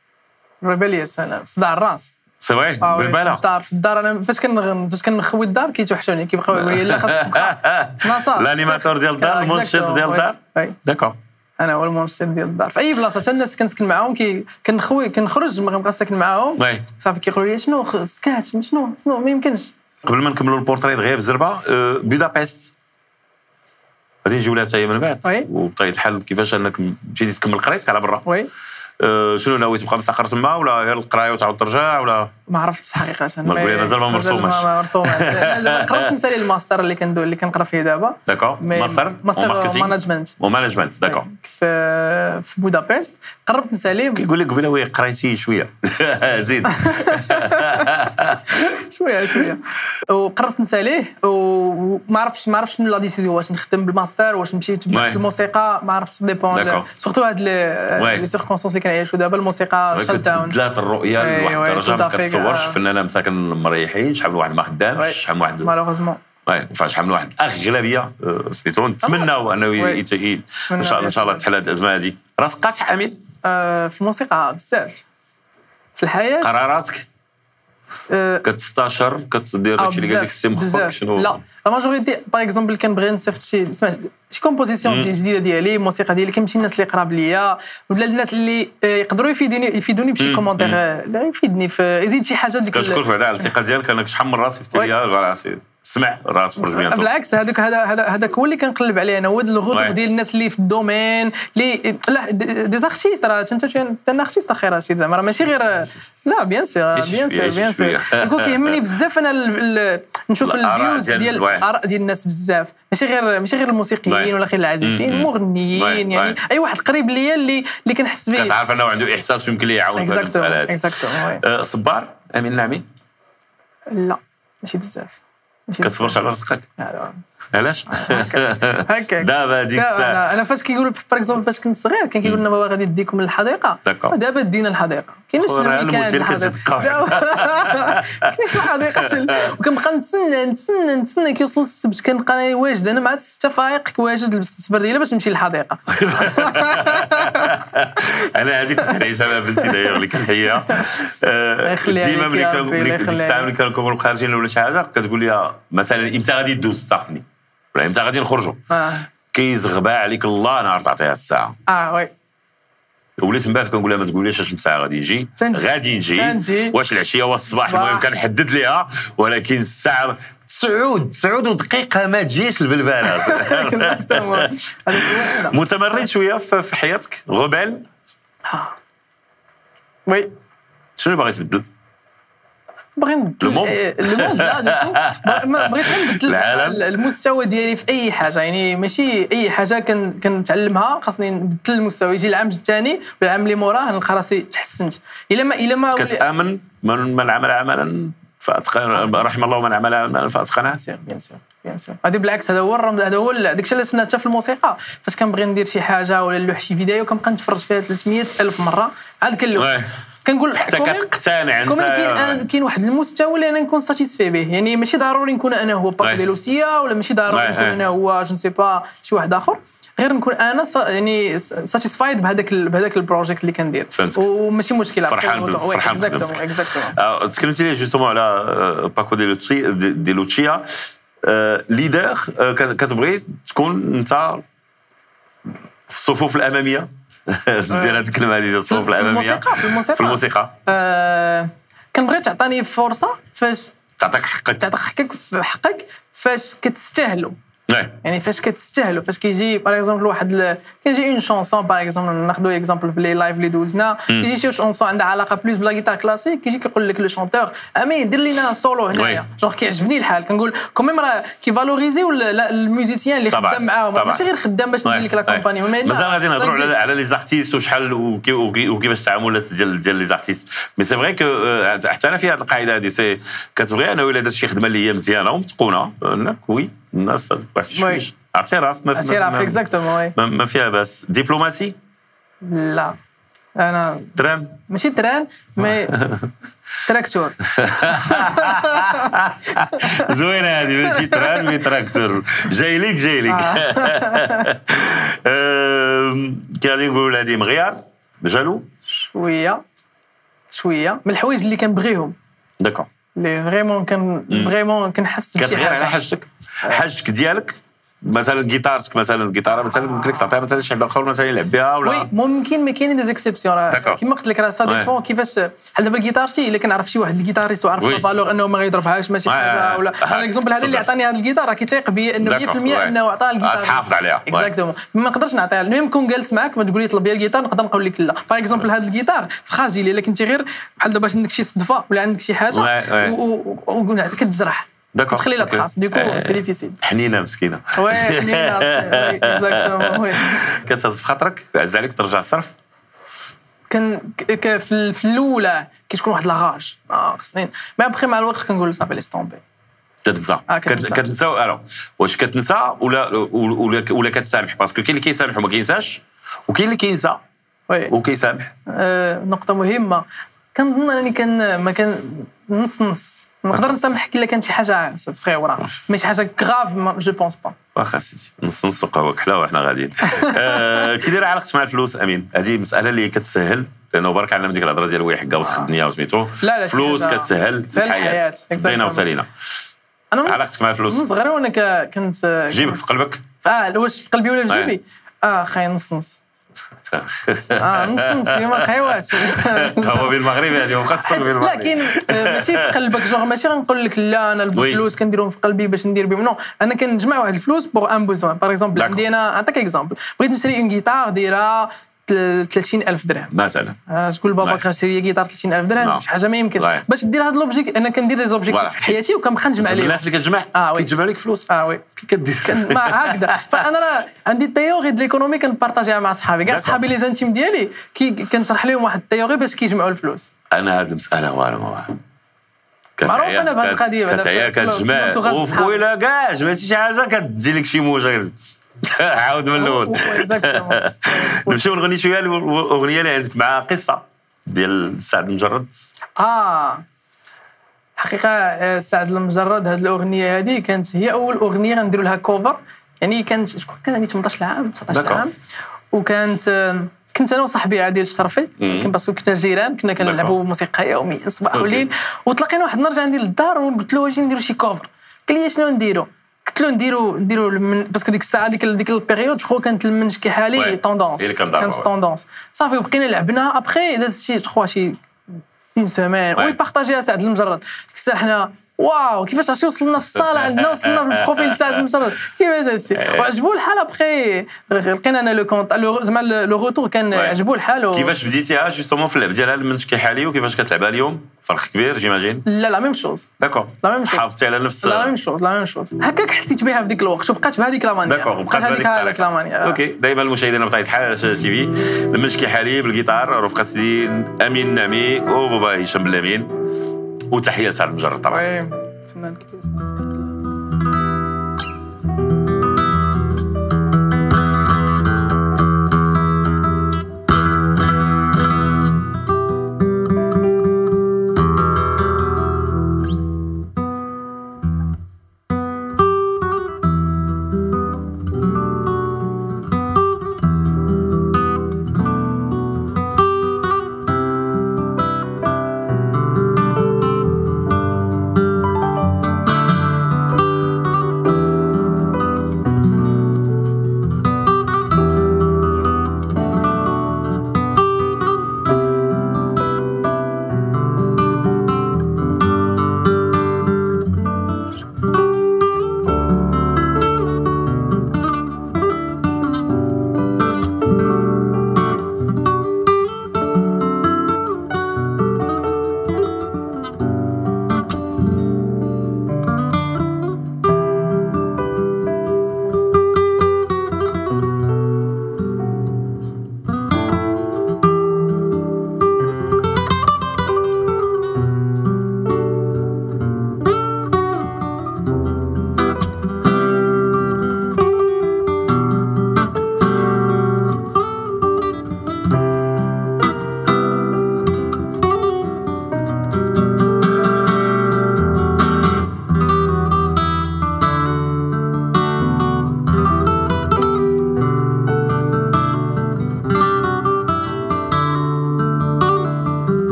S2: rebelle أنا. صداع الراس. c'est
S1: vrai
S2: الدار في الدار أنا فاش كن فاش كنخوي الدار كيتوحشوني كيبقاو يقولوا لي لا خاصك تبقى نشاط
S1: ال animateur ديال الدار المنشط ديال. الدار. d'accord
S2: أنا هو المنشط ديال الدار في اي بلاصه حتى الناس كنسكن معاهم كي كنخوي كنخرج ما كنبقى ساكن معاهم صافي كيقولوا لي شنو سكات شنو شنو ما يمكنش
S1: قبل ما نكملوا البورتري دغيا بالزربه بودابست غادي نجيو لها حتى هي من بعد. وبطبيعه الحال كيفاش انك مشيتي تكمل قرايتك على برا oui شنو ناوي تبقى مستقر تما ولا غير القراية وتعاود ترجع ولا؟
S2: ما عرفتش حقيقه
S1: ما مازال ما مرسوماش.
S2: ما ما مرسوماش. قربت نسالي الماستر اللي كندو اللي كنقرا فيه دابا.
S1: d'accord
S2: master
S1: master
S2: management و
S1: management d'accord
S2: في في بودابست قربت نسالي
S1: كيقول لك قبيلة oui قرايتي شوية. زيد
S2: شوية شوية. وقربت نساليه وما عرفتش ما عرفتش شنو la décision واش نخدم بالماستر واش نمشي. في الموسيقى ما عرفتش
S1: dépend.
S2: surtout هاد les circonstances اللي كنعيشوا دابا الموسيقى shut down
S1: تبدلات الرؤية
S2: oui،
S1: لواحد الدرجه
S2: tout
S1: ما. كتصورش
S2: آه.
S1: فنانه مساكن مريحين شحال من واحد ما خدامش شحال من واحد
S2: malheureusement
S1: oui فشحال من واحد. الاغلبيه آه، سميتو نتمناو
S2: أنه.
S1: يت- ي- إن شاء الله إن شاء الله تحل هذه الأزمة هذه راسك قاصح امين
S2: آه، في الموسيقى بزاف. في الحياة.
S1: قراراتك؟
S2: آه،
S1: كتستاشر كتدير داكشي اللي قال لك السي مخك. شنو
S2: لا la majorité par exemple كنبغي نصيفط شي سمع شي composition جديده ديالي الموسيقى ديالي كنمشي الناس اللي قراب ليا ولا الناس اللي يقدروا يفيدوني يفيدوني بشي commentaire لا يفيدني في يزيد شي حاجة ديك
S1: كنشكرك بعدا على الثقه ديالك انك شحال من صيفطتي
S2: وي.
S1: ليا سمع راه تخرج بيانتو
S2: بالعكس هذاك هذا هذا هذاك هو اللي كنقلب عليه أنا هو
S1: Ouais.
S2: ديال الناس اللي في الدومين اللي لا دي زارتيست راه انت انت ان ارتيست أخي رشيد زعما راه ماشي غير لا بيان
S1: عيش
S2: بيان
S1: شوية،
S2: بيان
S1: شوية.
S2: يكون كيهمني بزاف أنا نشوف الفيوز
S1: ديال-.
S2: الآراء ديال الناس بزاف ماشي غير ماشي غير الموسيقيين. ولا غير العازفين. المغنيين يعني. أي واحد قريب ليا اللي اللي كنحس به
S1: كتعرف أنه عنده إحساس ويمكن ليه يعاون في المسألة هذه آه، صبار أمين النعمي
S2: لا ماشي بزاف ماشي
S1: كتصبرش على رزقك
S2: لا، لا.
S1: علاش؟
S2: هكاك.
S1: دابا
S2: لا، الساعة. أنا فاش كيقولوا par exemple فاش كنت صغير كان كيقول لنا بابا غادي يديكم
S1: للحديقة.
S2: ودابا دينا الحديقة. كاينش
S1: ديالك الحديقة.
S2: كاينش الحديقة. وكنبقى نتسنى نتسنى نتسنى كيوصل السبت. كنبقى واجد. أنا مع ستة فايق واجد لبست السبرديله باش نمشي للحديقة.
S1: أنا هذيك كنت كنعيشها مع بنتي داير اللي كنحييها. ديما
S2: لك
S1: ملي كان-
S2: الله
S1: ديك الساعة
S2: لك.
S1: ملي كنكونوا خارجين ولا شي حاجة كتقول لي مثلا إمتى غادي دوز تاخذني ولا إمتى غادي نخرجوا
S2: آه.
S1: كيزغبا عليك الله نهار تعطيها الساعة.
S2: آه oui.
S1: وليت من بعد كنقول لها ما تقوليش اش ساعه غادي يجي.
S2: تنجي.
S1: غادي نجي. واش العشية واش الصباح. المهم كنحدد ليها ولكن الساعة تسعود. تسعود ودقيقة ما تجيش
S2: لا.
S1: متمرد شوية في في حياتك؟ rebelle؟
S2: آه. oui.
S1: شنو باغي تبدل؟
S2: باغي نبدل
S1: le monde.
S2: إيه، le monde لا بغيت غير نبدل. المستوى ديالي في أي حاجة. يعني ماشي أي حاجة كن كنتعلمها. خاصني نبدل المستوى. يجي العام الثاني ولا العام اللي موراه نلقى راسي تحسنت. إلا ما إلا ما
S1: كتأمن من عمل عملا فاتقن رحم الله من عمل عملا
S2: فأتقنه. bien sûr bien sûr هذه بالعكس هذا هو الرمز هذا هو ال- داكشي اللي سنا حتى في الموسيقى. فاش كنبغي ندير شي حاجة ولا نلوح شي فيديو كنبقى نتفرج فيها 300 ألف مرة. عاد كنلوح. كنقول
S1: حتى كتقتنع انت.
S2: quand même كاين واحد المستوى اللي أنا نكون satisfait به. يعني ماشي ضروري نكون أنا هو باك
S1: Ouais.
S2: ديال لوسيا ولا ماشي ضروري نكون. أنا هو je sais pas شي واحد آخر. غير نكون أنا سا يعني satisfied بهذاك بهذاك ال project اللي كندير. وماشي مشكلة
S1: فرحان فرحان
S2: exactement
S1: آه، تكلمتي لي justement على آه، باكو دي لوتشي دي- دي لوتشيا آه، leader آه، كت- كتبغي تكون انت في الصفوف الأمامية؟ مزيان هذه الكلمة هذه الصفوف
S2: في
S1: الأمامية.
S2: الموسيقى في الموسيقى.
S1: في الموسيقى.
S2: آه كنبغي تعطيني فرصة فاش
S1: تعطيك حقك.
S2: تعطيك حقك حقك فاش كتستاهلوا
S1: Ouais.
S2: يعني فاش كتستاهلوا فاش كيجي par exemple واحد كيجي une chanson par exemple ناخذوا exemple في les lives اللي دوزنا كيجي شي chanson عندها علاقة plus à la guitare classique كيجي كيقول لك le chanteur امين دير لينا سولو هنايا. جونغ كيعجبني الحال كنقول quand même راه كي valorisé و
S1: ال musiciens اللي
S2: خدام معاهم. ماشي غير خدام باش ندير لك la compagnie
S1: مازال غادي نهضروا على les artistes وشحال وكي- وكي- وكيفاش التعاملات ديال ديال les artistes mais c'est vrai que حتى أنا في هذه القاعدة هذه كتبغي انه الا درت شي خدمة اللي هي مزيانة ومتقونة؟ oui الناس اعتراف ما ما-
S2: اعتراف exactement oui
S1: ما, فيها باس دبلوماسي
S2: لا أنا
S1: train
S2: ماشي train mais tracteur
S1: زوينه هذه ماشي train mais tracteur جاي ليك جاي ليك كي غادي نقولوا هذه مغيار jaloux
S2: شوية شوية من الحوايج اللي كنبغيهم
S1: d'accord
S2: اللي vraiment كان vraiment كنحس بشي
S1: كتغير على
S2: حاجة
S1: حاجتك حاجتك ديالك مثلا جيتارتك مثلا الجيتارة مثلا ممكن لك تعطيها مثلا شي عبد مثلا يلعب بها ولا
S2: oui ممكن ما كاينين دي زيكسيبسيون راه. كيما قلت لك راه سا. ديبون كيفاش بحال دابا الجيتارتي إلا كنعرف شي واحد الجيتاريست وعرف. لا فالور إنه ما غيضربهاش ماشي
S1: حاجة
S2: ولا. على اكزومبل هذا اللي. عطاني هذا الجيتار راه كيتيق بي إنه 100%
S1: D'accord, ouais.
S2: إنه عطاه الجيتار
S1: تحافظ عليها.
S2: اكزاكتومون ما نقدرش نعطيها المهم كون جالس معاك ما تقول لي طلب لي الجيتار نقدر نقول لك لا باغ اكزومبل هذا الجيتار فراجيل إلا كنتي غير بحال دابا عندك شي صدفة ولا عندك شي حاجة
S1: Ouais, D'accord,
S2: كتخلي لا
S1: ok.
S2: تراس ديكو
S1: Euh,
S2: سي ديفيسيل
S1: حنينه مسكينه
S2: وي exactement oui
S1: كتهز في خاطرك عز عليك ترجع الصرف
S2: كان في ال- في الاولى كتكون واحد la rage خصني mais après مع الوقت كنقول صافي laisse tomber
S1: كتنسى
S2: آه،
S1: كت-
S2: كتنسى.
S1: ألو واش كتنسى ولا ولا ولا كتسامح parce que كاين اللي كيسامح وما كينساش وكاين اللي كينسى
S2: oui
S1: وكيسامح
S2: آه، نقطة مهمة كنظن انني كان ما كان نص نص نقدر نسامحك إلا كانت شي حاجة صغيرة ماشي شي حاجة grave je pense pas
S1: واخا سيدي نص نص وقهوه كحلة وحنا غاديين. آه، كي داير علاقتك مع الفلوس أمين؟ هذه مسألة اللي كتسهل لأنه برك عندنا ديك الهضرة ديال oui حكا وسخ الدنيا وسميتو
S2: لا، لا،
S1: فلوس كتسهل
S2: الحياة Exactly.
S1: وسالينا
S2: أنا
S1: علاقتك مع الفلوس؟
S2: من صغيرة وأنا كنت
S1: في جيبك في قلبك؟
S2: آه واش في قلبي ولا في
S1: أي.
S2: جيبي؟ آه خاي نص نص. آه نص نص اليوم ما قهوات
S1: قهوه بالمغربي هذه وخاصه
S2: حيت- لا
S1: بالمغربي
S2: كاين آه، ماشي في قلبك je ماشي غنقول لك لا
S1: أنا.
S2: الفلوس كنديرهم في قلبي باش ندير بهم. non أنا كنجمع واحد الفلوس pour un besoin par
S1: exemple.
S2: عندي أنا نعطيك exemple بغيت نشري une guitare دايره 30000 درهم.
S1: مثلا.
S2: تقول بابا. كنشري لي guitare 30000 درهم. شي حاجة ما يمكنش. باش دير هاد l'objectif أنا كندير des
S1: objectifs.
S2: في حياتي وكنبقى نجمع عليهم
S1: الناس اللي كتجمع
S2: آه، oui.
S1: كيتجمع لك فلوس.
S2: آه
S1: oui. كدير.
S2: ما هكذا. فأنا راه عندي ال théorie ديال l'économie كن partager ها مع صحابي. كاع. صحابي les intimes ديالي كنشرح لهم واحد التيوري باش كيجمعوا الفلوس.
S1: أنا هذه المسألة والو ما
S2: معروف أنا بهذه القضية، بعدا
S1: كتعيا كتجمع. وقيله كاع جمعتي شي حاجة كتجي لك شي موجة. عاود من
S2: الأول.
S1: نمشيو نغني شوية. الأغنية اللي عندك مع قصة ديال سعد المجرد.
S2: آه. حقيقة آه، سعد المجرد هذه الأغنية هذه كانت هي أول أغنية غنديروا لها كوفر يعني كانت شكون كان عندي 18 عام 19
S1: D'accord.
S2: عام. وكانت آه، كنت أنا وصاحبي عادل الشرفي. كان parce que كنا جيران كنا كنلعبوا موسيقى يوميا صباح. وليل. وتلاقينا واحد النهار جا عندي للدار وقلت له أجي نديروا شي cover قال لي شنو نديروا قلت له نديروا المن... parce que ديك الساعة ديك ديك ال période
S1: je
S2: كانت
S1: المانيش كيحالي كنضربها،
S2: كانت
S1: ouais.
S2: tendance صافي وبقينا لعبنا. ابخي داز شي jours شي une semaine.
S1: oui
S2: partager ها سعد المجرد. ديك الساعة حنا واو كيفاش عرفتي وصلنا في الصالة عندنا وصلنا في ال profil تاع المجرد كيفاش هادشي وعجبو الحال ابخي لقينا أنا le compte زعما le retour كان. عجبو الحال و...
S1: كيفاش بديتيها justement في اللعب؟ ديالها المانيش كيحالي وكيفاش كتلعبها اليوم؟ فرق كبير j'imagine
S2: لا la même chose
S1: d'accord
S2: la même chose
S1: حافظتي على نفس
S2: لا ميم شوز لا ميم شوز هكاك حسيت بها في ديك الوقت وبقات بهذيك la manière.
S1: d'accord
S2: بقات هذيك هذيك la manière.
S1: OK دائما المشاهدين بطبيعة الحال على TV. المانيش كيحالي بال guitare رفقة سيدي أمين نعمي وبابا هشام بلامين وتحية لسعد المجرد طبعا.
S2: oui فنان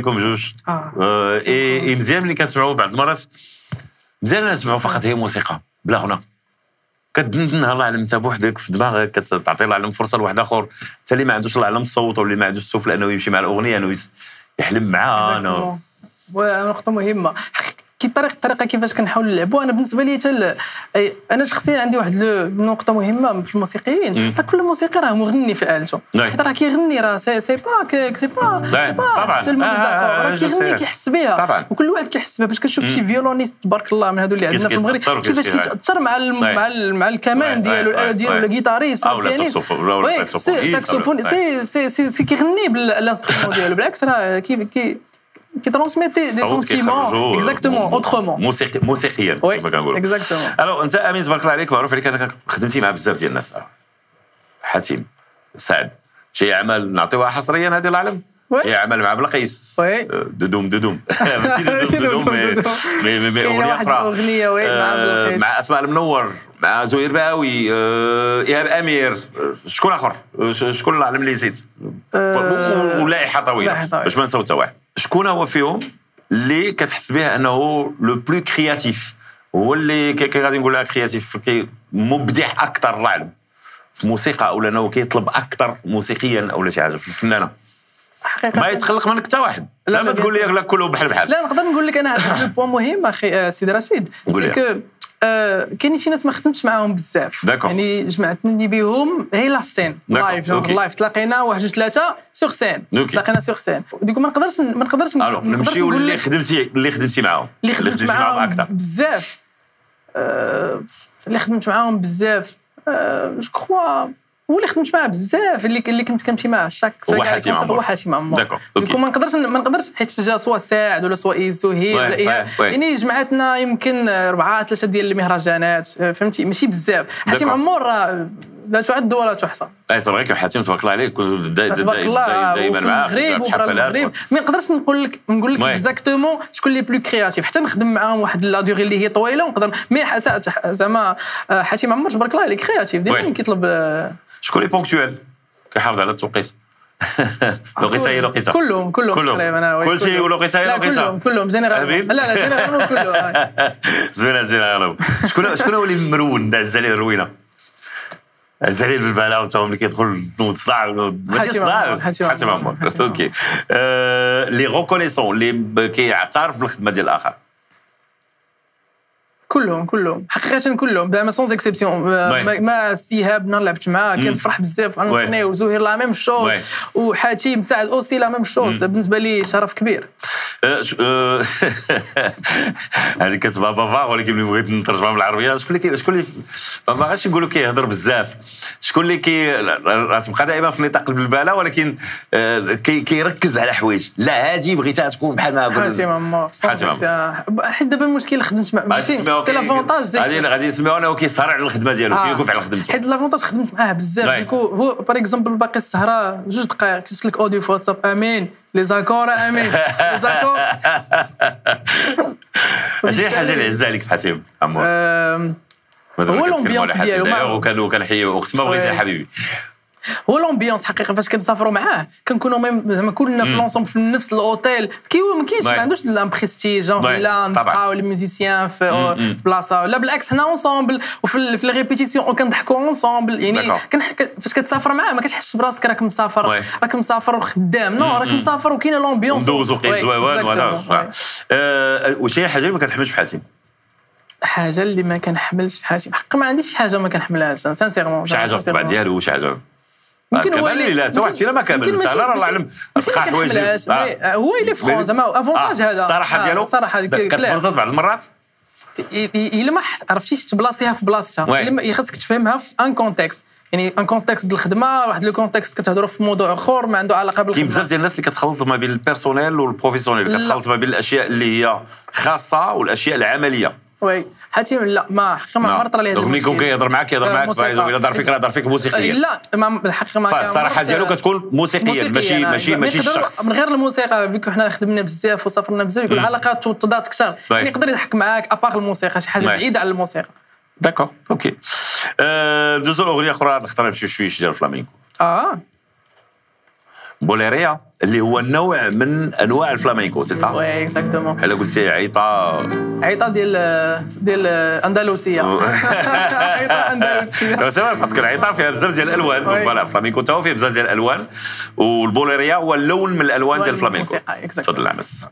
S1: لكم بجوج
S2: آه.
S1: آه،. اي إي مزيان ملي كنسمعوا بعض المرات مزيان نسمعوا فقط هي موسيقى بلا غنى كتدندنها الله اعلم انت بوحدك في دماغك كتعطي الله اعلم فرصة لواحد آخر انت اللي ما عندوش الله اعلم الصوت واللي ما عندوش السفل انه يمشي مع الأغنية إنه يحلم معاها.
S2: ونقطة مهمة كي الطريقة الطريقة كيفاش كنحاول نلعبوا أنا بالنسبة لي تل... أنا شخصيا عندي واحد نقطة مهمة في الموسيقيين. راه كل موسيقي راه مغني في آلته
S1: نعم.
S2: حيت راه كيغني راه سي سي با كي سي با سي
S1: نعم، طبعاً.
S2: با سيلمون
S1: آه،
S2: دي
S1: آه،
S2: زاكور راه
S1: جو
S2: كيغني
S1: سي.
S2: كيحس بها
S1: طبعاً.
S2: وكل واحد كيحس بها باش كتشوف شي فيولونيست تبارك الله من هادو اللي عندنا في المغرب كيفاش
S1: كيغني.
S2: كيتأثر مع.
S1: نعم.
S2: مع. مع الكمان ديالو
S1: نعم،
S2: ديالو. ولا.
S1: ساكسوفون- ولا
S2: سي ساكسوفون. سي سي سي سي كيغني بالانسترومون ديالو بالعكس راه كي
S1: الصوت
S2: سونتيمون
S1: كيخرجوا
S2: اكزاكتومون
S1: مو-
S2: اوترومون
S1: موسيقي موسيقيا
S2: وي
S1: كما كنقولوا
S2: اكزاكتومون
S1: ألو انت امين تبارك الله عليك معروف عليك انك خدمتي مع بزاف ديال الناس حاتم سعد شي عمل نعطيوها حصريا هذه العلم
S2: وي.
S1: هي عمل مع بلقيس. آه، دودوم دودوم دودوم دودوم
S2: دودوم mais-
S1: اغنيه أخرى
S2: الأغنية oui مع
S1: آه،
S2: بلقيس.
S1: مع اسماء المنور مع زهير البهاوي آه، ايهاب امير آه، شكون اخر آه، شكون العلم اللي نسيت
S2: آه،
S1: ولائحه طويله. باش ما نساو حتى واحد شكون هو فيهم اللي كتحس به أنه le plus créatif هو اللي كي غادي نقول لها créatif كي مبدع أكثر الله اعلم في موسيقى أو أنه كيطلب أكثر موسيقيا أو شي حاجة في الفنانة.
S2: حقيقة.
S1: ما يتخلق منك حتى واحد.
S2: لا،
S1: لا, ما تقول لي لا كله بحال بحال.
S2: لا نقدر نقول لك أنا هذا ال point مهم أخي آه، سيدي رشيد.
S1: c'est.
S2: que آه، كاين شي ناس ما خدمتش معاهم بزاف. يعني جمعتني بهم هي
S1: la
S2: scène.
S1: live.
S2: live تلاقينا واحد جوج ثلاثة sur
S1: scène.
S2: تلاقينا sur scène ديك ما نقدرش ما نقدرش
S1: نمشيو اللي خدمتي اللي خدمتي معاهم.
S2: اللي خدمت
S1: خدمتي معاهم
S2: معاهم
S1: أكثر.
S2: بزاف. آه، اللي خدمت معاهم بزاف. جو كخوا هو اللي خدمت معاه بزاف اللي اللي كنت كنمشي معاه شاك
S1: هو حاتم عمر.
S2: هو حاتم عمر. ديك ما نقدرش ما نقدرش حيت جا سوا ساعد ولا سوا سهيل
S1: وي،
S2: ولا ايهاب. يعني جمعتنا يمكن أربعة ثلاثة ديال المهرجانات فهمتي ماشي بزاف حاتم. عمر راه لا تعد ولا تحصى
S1: اي صافي غير حاتم تبارك الله عليك كنت دا- دا-
S2: تبارك
S1: دا-
S2: الله
S1: دايما
S2: وفي
S1: معاه
S2: المغرب
S1: في
S2: المغرب ما نقدرش نقول لك نقول لك. اكزاكتومون شكون اللي بلو كرياتيف حتى نخدم معاهم واحد لا ديغي اللي هي طويلة ونقدر مي زعما آه، حاتم عمر تبارك الله عليه كرياتيف. ديما كيطلب آه،
S1: شكون اللي بونكتوال كيحافظ على التوقيت لقيتها هي لقيتها
S2: كلهم كلهم
S1: كلهم.
S2: تقريبا
S1: كل شيء
S2: كلهم.
S1: ولقيتها هي
S2: لا
S1: لقيتها.
S2: كلهم كلهم جينيرال؟ لا لا جينيرال كلهم آه.
S1: زوينة زوينه شكون شكون هو اللي مرون عز عليه الروينة بالباله وتا هو ملي كيدخل نوض صداع
S2: حاتم
S1: صداع
S2: حاتم عمر،
S1: أوكي. آه، لي ريكونيسون اللي كيعترف بالخدمة ديال الآخر.
S2: كلهم كلهم. حقيقة كلهم زعما سونز اكسبسيون. ما ايهاب نهار لعبت معاه كان فرح بزاف. غنغني وزهير لا ميم شوز
S1: وي.
S2: وحاتم سعد أوسي لا ميم شوز بالنسبة لي شرف كبير.
S1: ش- آه، هذه كتبقى بافا ولكن ملي بغيت نترجمها بالعربية شكون اللي شكون اللي ما باغاش نقولوا كيهضر بزاف. شكون اللي كي تبقى دائما في نطاق البلباله ولكن كي كيركز على حوايج. لا هذه بغيتها تكون بحال ما قلت.
S2: حاتم عمار. حيت دابا المشكل خدمت مع سي لافونتاج زي
S1: غادي غادي يسمعوا انه كيصارع على الخدمة ديالو
S2: آه.
S1: كيوقف على خدمته
S2: حيت لافونتاج خدمت معاه بزاف. ديكو هو باغ اكزومبل باقي السهره جوج دقائق كتبت لك اوديو في واتساب آمين لي زاكور آمين لي زاكور
S1: اش هي الحاجة اللي عزها عليك في حاتم مادام
S2: هو
S1: حاتم.
S2: ديالو،
S1: وكان وكان حي اخت ما بغيتي
S2: وي.
S1: حبيبي
S2: هو لومبيونس حقيقة فاش كنسافروا معاه. كنكونوا ميم زعما كلنا في لونسومبل في نفس الأوتيل. كي هو ما كاينش. ما عندوش لا بريستيج جون
S1: وي،
S2: لا. نبقاو لي ميوزيسيان في بلاصة. لا بالعكس حنا اونسومبل وفي في الريبيتيسيون وكنضحكوا اونسومبل يعني فاش كتسافر معاه ما كتحسش براسك راك مسافر. راك مسافر وخدام non راك مسافر وكاينة l'ambiance
S1: ندوزو قيل
S2: oui،
S1: زويوان ولا هي الحاجة اللي ما كتحملش في حاتم
S2: حاجة اللي ما كنحملش في حياتي حق ما عنديش شي حاجة ما كنحملهاش. sincèrement
S1: شي حاجة في الطبع ديالو شي حاجة.
S2: يمكن هو اللي
S1: لا حتى واحد فينا ما كامل.
S2: ماشي-
S1: اعلم
S2: ماشي
S1: تلقى حوايج
S2: هو اللي فرون زعما avantage هذا.
S1: الصراحه
S2: آه،
S1: ديالو؟
S2: الصراحه
S1: كتبرزط بعض المرات؟
S2: الا ما عرفتيش تبلاصيها في بلاصتها؟ خاصك تفهمها في un contexte يعني un contexte ديال الخدمة واحد le contexte كتهضروا في موضوع آخر ما عنده علاقة
S1: كاين
S2: بالخدمه
S1: بزاف ديال الناس اللي كتخلط ما بين ال personnel
S2: و ال professionnel.
S1: كتخلط ما بين الأشياء اللي هي خاصة والأشياء العملية.
S2: oui حاتم لا ما حقيقه ما عمرت عليه هذا
S1: donc ملي يكون
S2: المشكل.
S1: كيهضر معاك كيهضر
S2: آه،
S1: معاك
S2: موسيقى.
S1: الا دار فيك راه دار فيك موسيقيا
S2: لا ما الحقيقة ما
S1: فالصراحه ديالو كتكون موسيقيا ماشي ماشي
S2: آه.
S1: ماشي الشخص
S2: من غير الموسيقى فيكو حنا خدمنا بزاف وسافرنا بزاف يكون العلاقات والتضاد أكثر
S1: oui.
S2: يعني يقدر يضحك معاك à part الموسيقى شي حاجة
S1: oui.
S2: بعيدة على الموسيقى
S1: d'accord OK آه، ندوزو لاغنيه أخرى نختار نمشي شوية ديال الفلامينكو
S2: آه
S1: بوليريا اللي هو نوع من أنواع الفلامينكو c'est صح
S2: oui exactement.
S1: بحال قلتي عيطة.
S2: عيطة ديال ديال أندلسية. عيطة أندلسية.
S1: لا c'est parce que العيطة فيها بزاف ديال الألوان.
S2: oui.
S1: voilà الفلامينكو تا هو فيه بزاف ديال الألوان. والبوليريا هو اللون من الألوان ديال
S2: لون
S1: الفلامينكو. تفضل عمس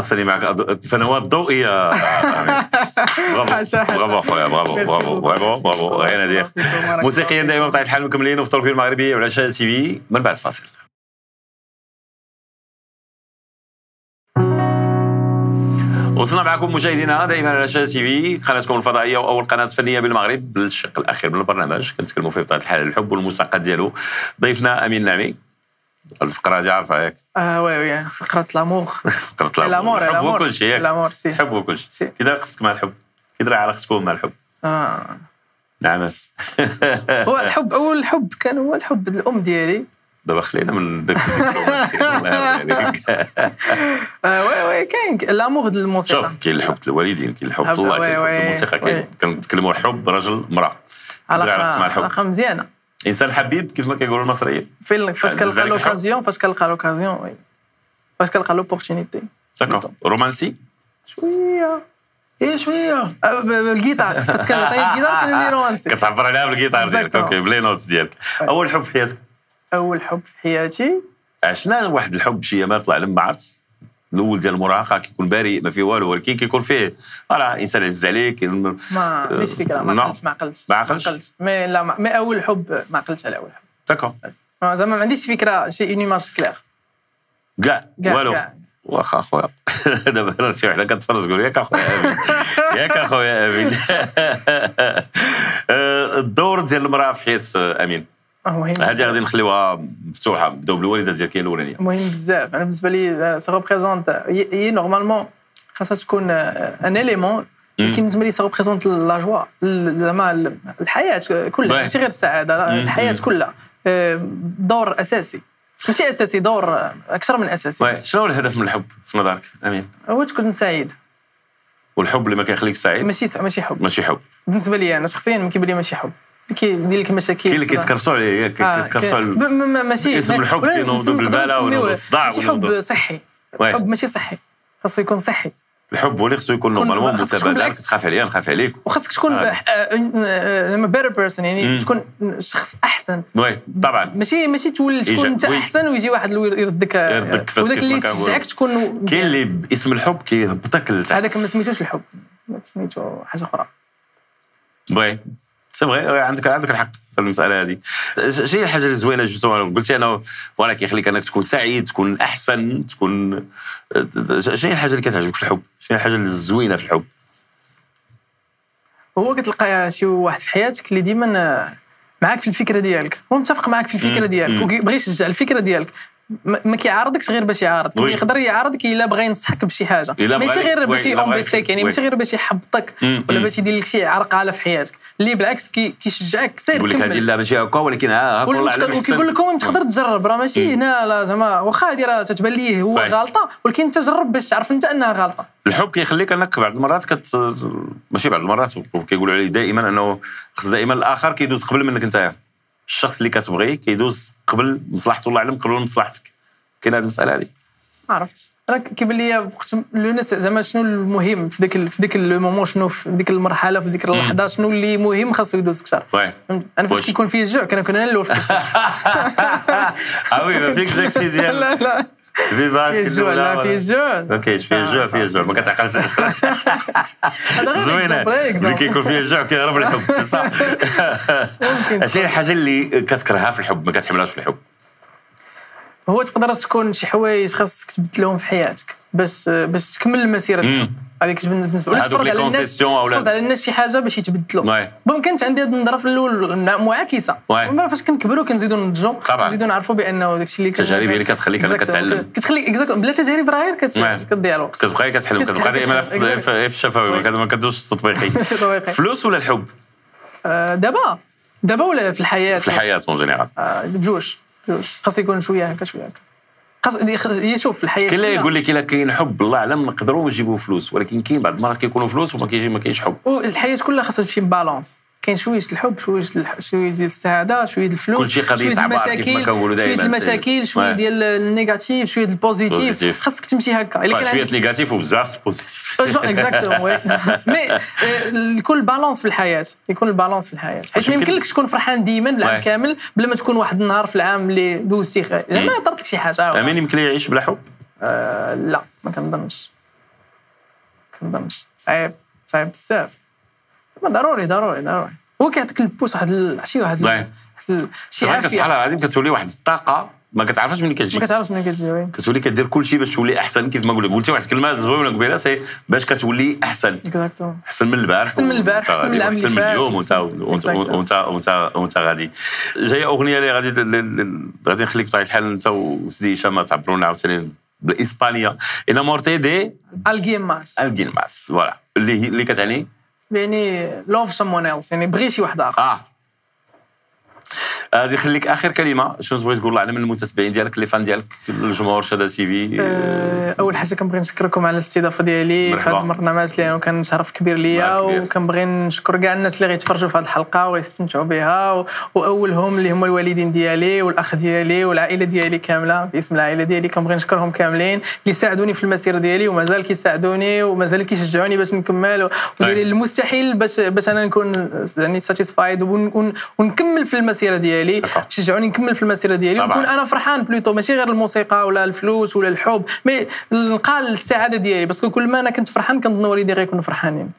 S1: خاصني معك. سنوات ضوئيه برافو
S2: حاشا.
S1: برافو برافو برافو برافو.
S2: فيكم، بارك
S1: موسيقيا دائما بطبيعة الحال مكملين في طرق المغربية وعلى شاشة تي في من بعد الفاصل وصلنا معكم مشاهدينا دائما على شاشة تي في قناتكم الفضائية وأول قناة فنية بالمغرب بالشق الأخير من البرنامج. كنتكلموا فيه بطبيعة الحال الحب والمشتقات ديالو. ضيفنا أمين نعمي. الفقرة هذه عارفها ياك
S2: آه oui oui فقرة l'amour
S1: فقرة
S2: l'amour.
S1: الحب وكل شيء ياك
S2: l'amour c'est.
S1: الحب وكل شيء. كي داير خصك مع الحب كي داير علاقتكم مع الحب
S2: آه.
S1: نعمس
S2: هو الحب اول الحب كان هو الحب الأم ديالي.
S1: دابا خلينا من داك عليك.
S2: آه oui oui كاين l'amour ديال الموسيقى.
S1: شوف كاين الحب الوالدين كاين الحب.
S2: حب-
S1: الله كاين الموسيقى كنتكلموا حب رجل
S2: مرأة.
S1: علاقة.
S2: علاقة مزيانة.
S1: إنسان حبيب كيف ما كيقولوا المصريين.
S2: فين فاش كنلقى. l'occasion فاش كنلقى l'occasion oui. فاش كنلقى l'opportunité
S1: d'accord رومانسي شوية. إيه
S2: شوية. ب- بالجيتار فاش كنعطي الجيتار كنولي رومانسي.
S1: كتعبر عليها بالجيتار ديالك.
S2: OK
S1: ب les notes ديالك. أول حب في حياتك؟
S2: أول حب في حياتي.
S1: عشنا واحد الحب شي ما طلع لما عرفت الأول ديال المراهقة كيكون بريء ما فيه والو ولكن كيكون فيه voilà إنسان عز عليك
S2: ما عنديش فكرة ما. عقلتش ما عقلتش
S1: ما عقلتش؟
S2: مي لا ما مي أول حب ما عقلتش على أول حب.
S1: d'accord.
S2: ما زعما ما عنديش فكرة شي une image claire.
S1: كاع والو. واخا أخويا. دابا راه شي وحدة كتفرج تقول ياك أخويا ياك أخويا أمين. آه، الدور ديال المرأة في حياه
S2: أمين.
S1: هذه. غادي نخليوها مفتوحة نبداو بالوالده ديالك هي الأولانية.
S2: مهم بزاف. أنا بالنسبة لي ça représente هي normalement خاصها تكون un élément ولكن بالنسبة لي ça représente la joie زعما ال- الحياة كلها. ماشي غير السعادة.
S1: الحياة.
S2: كلها. آه، دور أساسي. ماشي أساسي دور آه، أكثر من أساسي.
S1: oui شنو هو الهدف من الحب في نظرك؟ أمين.
S2: هو تكون سعيد.
S1: والحب اللي ما كيخليك سعيد؟
S2: ماشي ماشي حب.
S1: ماشي حب.
S2: بالنسبة لي أنا شخصيا ما كيبان لي ماشي حب. كيدير لك مشاكل
S1: كاين اللي كيتكرسوا عليه ياك
S2: آه، ب-
S1: على
S2: ماشي
S1: اسم الحب كينوضوا بالبلا ولا بالصداع
S2: ماشي حب صحي
S1: oui.
S2: حب ماشي صحي خاصو يكون صحي
S1: الحب هو اللي خصو يكون
S2: كون- normalement
S1: متبادل. تخاف عليا نخاف عليك
S2: وخاصك تكون
S1: آه.
S2: زعما better person يعني. تكون شخص أحسن
S1: oui طبعا
S2: ماشي ماشي تولي تكون
S1: أنت.
S2: أحسن ويجي واحد يردك
S1: يردك فاس
S2: وذاك اللي. يشجعك تكون
S1: كاين. اللي باسم الحب كيهبطك لتحت
S2: هذاك ما سميتوش الحب سميتو حاجة أخرى
S1: oui c'est vrai عندك عندك الحق في المسألة هذه ش- شنو هي الحاجة اللي زوينة justement قلتي أنا voilà كيخليك أنك تكون سعيد تكون أحسن تكون ش- شنو هي الحاجة اللي كتعجبك في الحب شنو هي الحاجة الزوينه في الحب
S2: هو كتلقى شي واحد في حياتك اللي ديما معاك في الفكرة ديالك هو متفق معاك في
S1: الفكرة.
S2: ديالك
S1: مم.
S2: وبغى يشجع الفكرة ديالك ما كيعارضكش غير باش يعارضك. يقدر يعارضك إلا بغى ينصحك بشي
S1: حاجة
S2: ماشي غير باش يومبيتيك يعني. ماشي غير باش يحبطك. ولا. باش يدير لك شي عرقله في حياتك اللي بالعكس كي- كيشجعك سير
S1: يقول لك هذه لا ماشي هكا ولكن ها والله على
S2: وكيقول لكم تقدر تجرب راه ماشي هنا لا زعما واخا هذه راه تتبان ليه هو. غلطة ولكن انت جرب باش تعرف انت أنها غلطة
S1: الحب كيخليك أنك بعض المرات كت ماشي بعض المرات كيقولوا عليه دائما أنه خص دائما الآخر كيدوز قبل منك أنت الشخص اللي كتبغيه كيدوز قبل مصلحته الله اعلم قبل مصلحتك. كاين هذه المسألة هذه
S2: ما عرفتش. أنا كيبان لي وقت لو ناس زعما شنو المهم في ال- في le moment شنو في ديك المرحلة في ديك اللحظة شنو اللي مهم خاصو يدوز أكثر
S1: oui.
S2: أنا فاش؟ كيكون فيه الجوع كنكون أنا الأول في.
S1: آه oui ما فيكش داكشي ديال
S2: لا لا. فيه الجوع لا فيه الجوع
S1: أوكي فيه الجوع فيه الجوع ما كتعقلش زوينه
S2: example.
S1: كيكون فيه الجوع كيهرب الحب c'est صح شنو هي الحاجة اللي كتكرهها في الحب ما كتحملهاش في الحب
S2: هو تقدر تكون شي حوايج خاصك تبدلهم في حياتك. باش باش تكمل المسيرة.
S1: مم.
S2: هذيك بالنسبة ولا
S1: هادوك
S2: تفرض على الناس تفرض على الناس شي حاجة باش يتبدلوا. bon كانت عندي هذه النظره في الأول معاكسه
S1: oui.
S2: من فاش كنكبروا كنزيدوا نضجوا. كنزيدوا نعرفوا بأنه داك الشيء اللي
S1: التجارب هي اللي كتخليك
S2: Exactement.
S1: كتعلم.
S2: كتخليك exactement. بلا تجارب راه غير. كتضيع الوقت
S1: كتبقى كتحلم
S2: كتبقى
S1: دائما. في الشفوي
S2: oui.
S1: ما كدوش التطبيقي
S2: تطبيقي.
S1: فلوس ولا الحب
S2: آه، دابا دابا ولا في الحياة
S1: في الحياة en général
S2: آه، بجوج بجوج خاص يكون شوية هكا شوية هكا شوف في
S1: الحياة
S2: كلها.
S1: يقول لك إلا كاين حب الله أعلم نقدروا نجيبوا فلوس ولكن كاين بعض المرات كيكونوا فلوس وما كيجي ما كاينش حب
S2: والحياة كلها خاصها تمشي بال balance كاين شوية الحب شوية شوية ديال السعاده شوية الفلوس
S1: كلشي
S2: شوية ديال
S1: عبار كيف كنقولوا
S2: شوية
S1: دايماً.
S2: ديال المشاكل شوية
S1: oui.
S2: ديال ال négatif شوية ديال ال
S1: positif. positif.
S2: خاصك تمشي هكا.
S1: إلا
S2: كان شوية
S1: négatif وبزاف
S2: positif. exactement oui mais يكون ال balance في الحياة. يكون ال balance في الحياة. حيت ما
S1: يمكن-
S2: يمكنلكش تكون فرحان ديما العام. كامل بلا ما تكون واحد النهار في العام اللي دوزتي زعما لك شي حاجة
S1: أمين يمكن يعيش بلا حب؟
S2: آه، لا ما كنظنش.
S5: ما نظنش صعيب صعيب بزاف. ضروري ضروري ضروري. هو كيعطيك ال boost واحد
S1: شي
S5: واحد ال- شي
S1: سبحان
S5: عافية.
S1: الله العظيم كتولي واحد الطاقة ما كتعرفش منين كتجي.
S5: ما كتعرفش منين كتجي وين
S1: كتولي كدير كل شيء باش تولي أحسن كيف ما قلت. قلتي واحد الكلمة زوينة قبيله c'est باش كتولي أحسن.
S5: exactement
S1: أحسن من البارح.
S5: أحسن من البارح، أحسن من العام اللي
S1: وأحسن من
S5: فات.
S1: اليوم وانت وانت. وانت وانت غادي. جاية أغنية اللي غادي غادي نخليك بطبيعه الحال أنت وسيدي هشام تعبرونا عاوتاني بالإسبانية. enamorarte de
S5: alguien más
S1: alguien más voilà اللي اللي كتعني
S5: يعني love someone else يعني بغي شي واحد اخر
S1: آه غادي نخليك آخر كلمة شنو تبغي تقول على من المتتبعين ديالك les fans ديالك الجمهور شادة تي في
S5: آه، أول حاجة كنبغي نشكركم على الاستضافة ديالي في. هذا البرنامج لأنه كان شرف كبير ليا. وكنبغي نشكر كاع الناس اللي غيتفرجوا في هذه الحلقة وغيستمتعوا بها و- وأولهم اللي هما الوالدين ديالي والأخ ديالي والعائلة ديالي كاملة باسم العائلة ديالي كنبغي نشكرهم كاملين اللي ساعدوني في المسيره ديالي ومازال كيساعدوني ومازال كيشجعوني باش نكمل و- ودايرين المستحيل باش باش أنا نكون يعني satisfied ونكمل في المسيرة ديالي
S1: دكا.
S5: تشجعوني نكمل في المسيرة ديالي. ونكون أنا فرحان plutôt ماشي غير الموسيقى ولا الفلوس ولا الحب mais نلقى السعاده ديالي parce que كل ما أنا كنت فرحان كنظن والدي غيكونوا فرحانين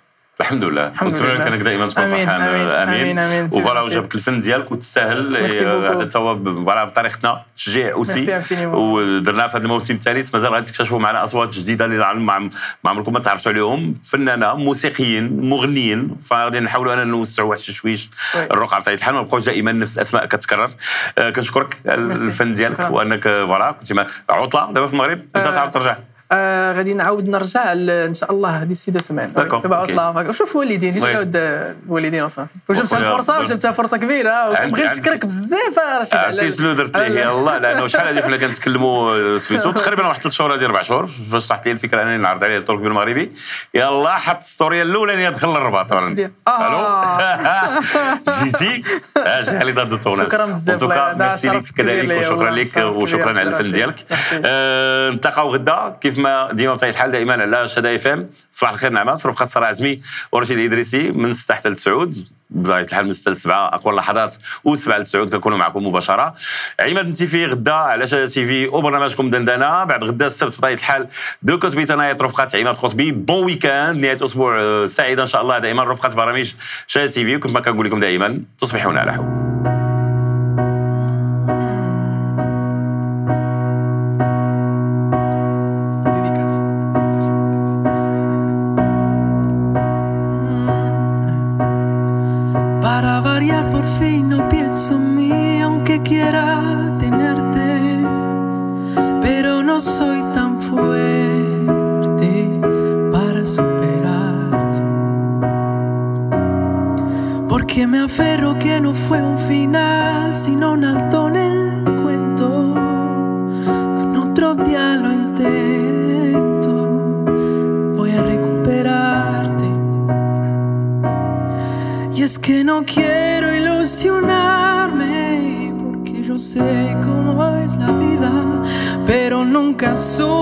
S1: الحمد لله
S5: الحمد
S1: نتمنى
S5: لله.
S1: لك أنك دائما تكون فرحان
S5: آمين آمين، آمين.
S1: و
S5: voilà.
S1: وجابك الفن ديالك وتستاهل
S5: beaucoup.
S1: هذا توا ب- voilà بطريقتنا تشجيع aussi
S5: merci infiniment.
S1: ودرنا في هذا الموسم الثالث مازال غادي تكتشفوا معنا أصوات جديدة اللي عم- ما عم- ما عمركم ما تعرفتوا عليهم فنانة موسيقيين مغنيين فغادي نحاولوا اننا نوسعوا واحد شويش
S5: oui.
S1: الرقعة بطبيعه الحال ما نبقاوش دائما نفس الأسماء كتكرر آه، كنشكرك. الفن ديالك. وأنك آه، voilà كنت عطلة دابا في المغرب متى
S5: آه،
S1: تعاود ترجع
S5: آه غادي نعاود نرجع إن شاء الله هذه السيدة
S1: d'accord،
S5: دابا. عطله وشوف والدين جيت. نعاود آه، الوالدين وصافي وجبتها
S1: الفرصة.
S5: وجبتها فرصة
S1: كبيرة
S5: وكنبغي نشكرك بزاف آه، رشيد على-
S1: عرفتي شنو درت ليه يلا لأنه شحال هذه حنا كنتكلموا سميتو تقريبا واحد ثلاث شهور هذه أربع شهور فاش طاحت لي الفكرة انني نعرض عليه ال TALK بالمغربي يلا حط ال story الاولانيه دخل للرباط.
S5: آه.
S1: جيتي آه، شحال de tournage
S5: شكراً بزاف،
S1: ميرسي لك كذلك وشكرا لك وشكرا على الفن. ديالك. آه، نتلاقاو غدا كيف ما ديما بطبيعة الحال دائما على شدا FM. صباح الخير نعمات رفقه ساره عزمي ورشيد الادريسي من 6 حتى لتسعود. بطبيعة الحال من 6 ل 7 أقوى اللحظات و7 ل 9 كنكونوا معكم مباشرة. عماد نتيفي غدا على شاشه تي في وبرنامجكم دندنة. بعد غدا السبت بطبيعة الحال The Kotbi Tonight رفقات عماد قطبي. bon week-end نهاية أسبوع آه، سعيده إن شاء الله دائما. رفقه برامج شاشه تي في وكما كنقول لكم دائما تصبحون على حب.
S2: Un alto en el cuento. Con otro día lo intento, voy a recuperarte. Y es que no quiero ilusionarme, porque yo sé cómo es la vida, pero nunca supe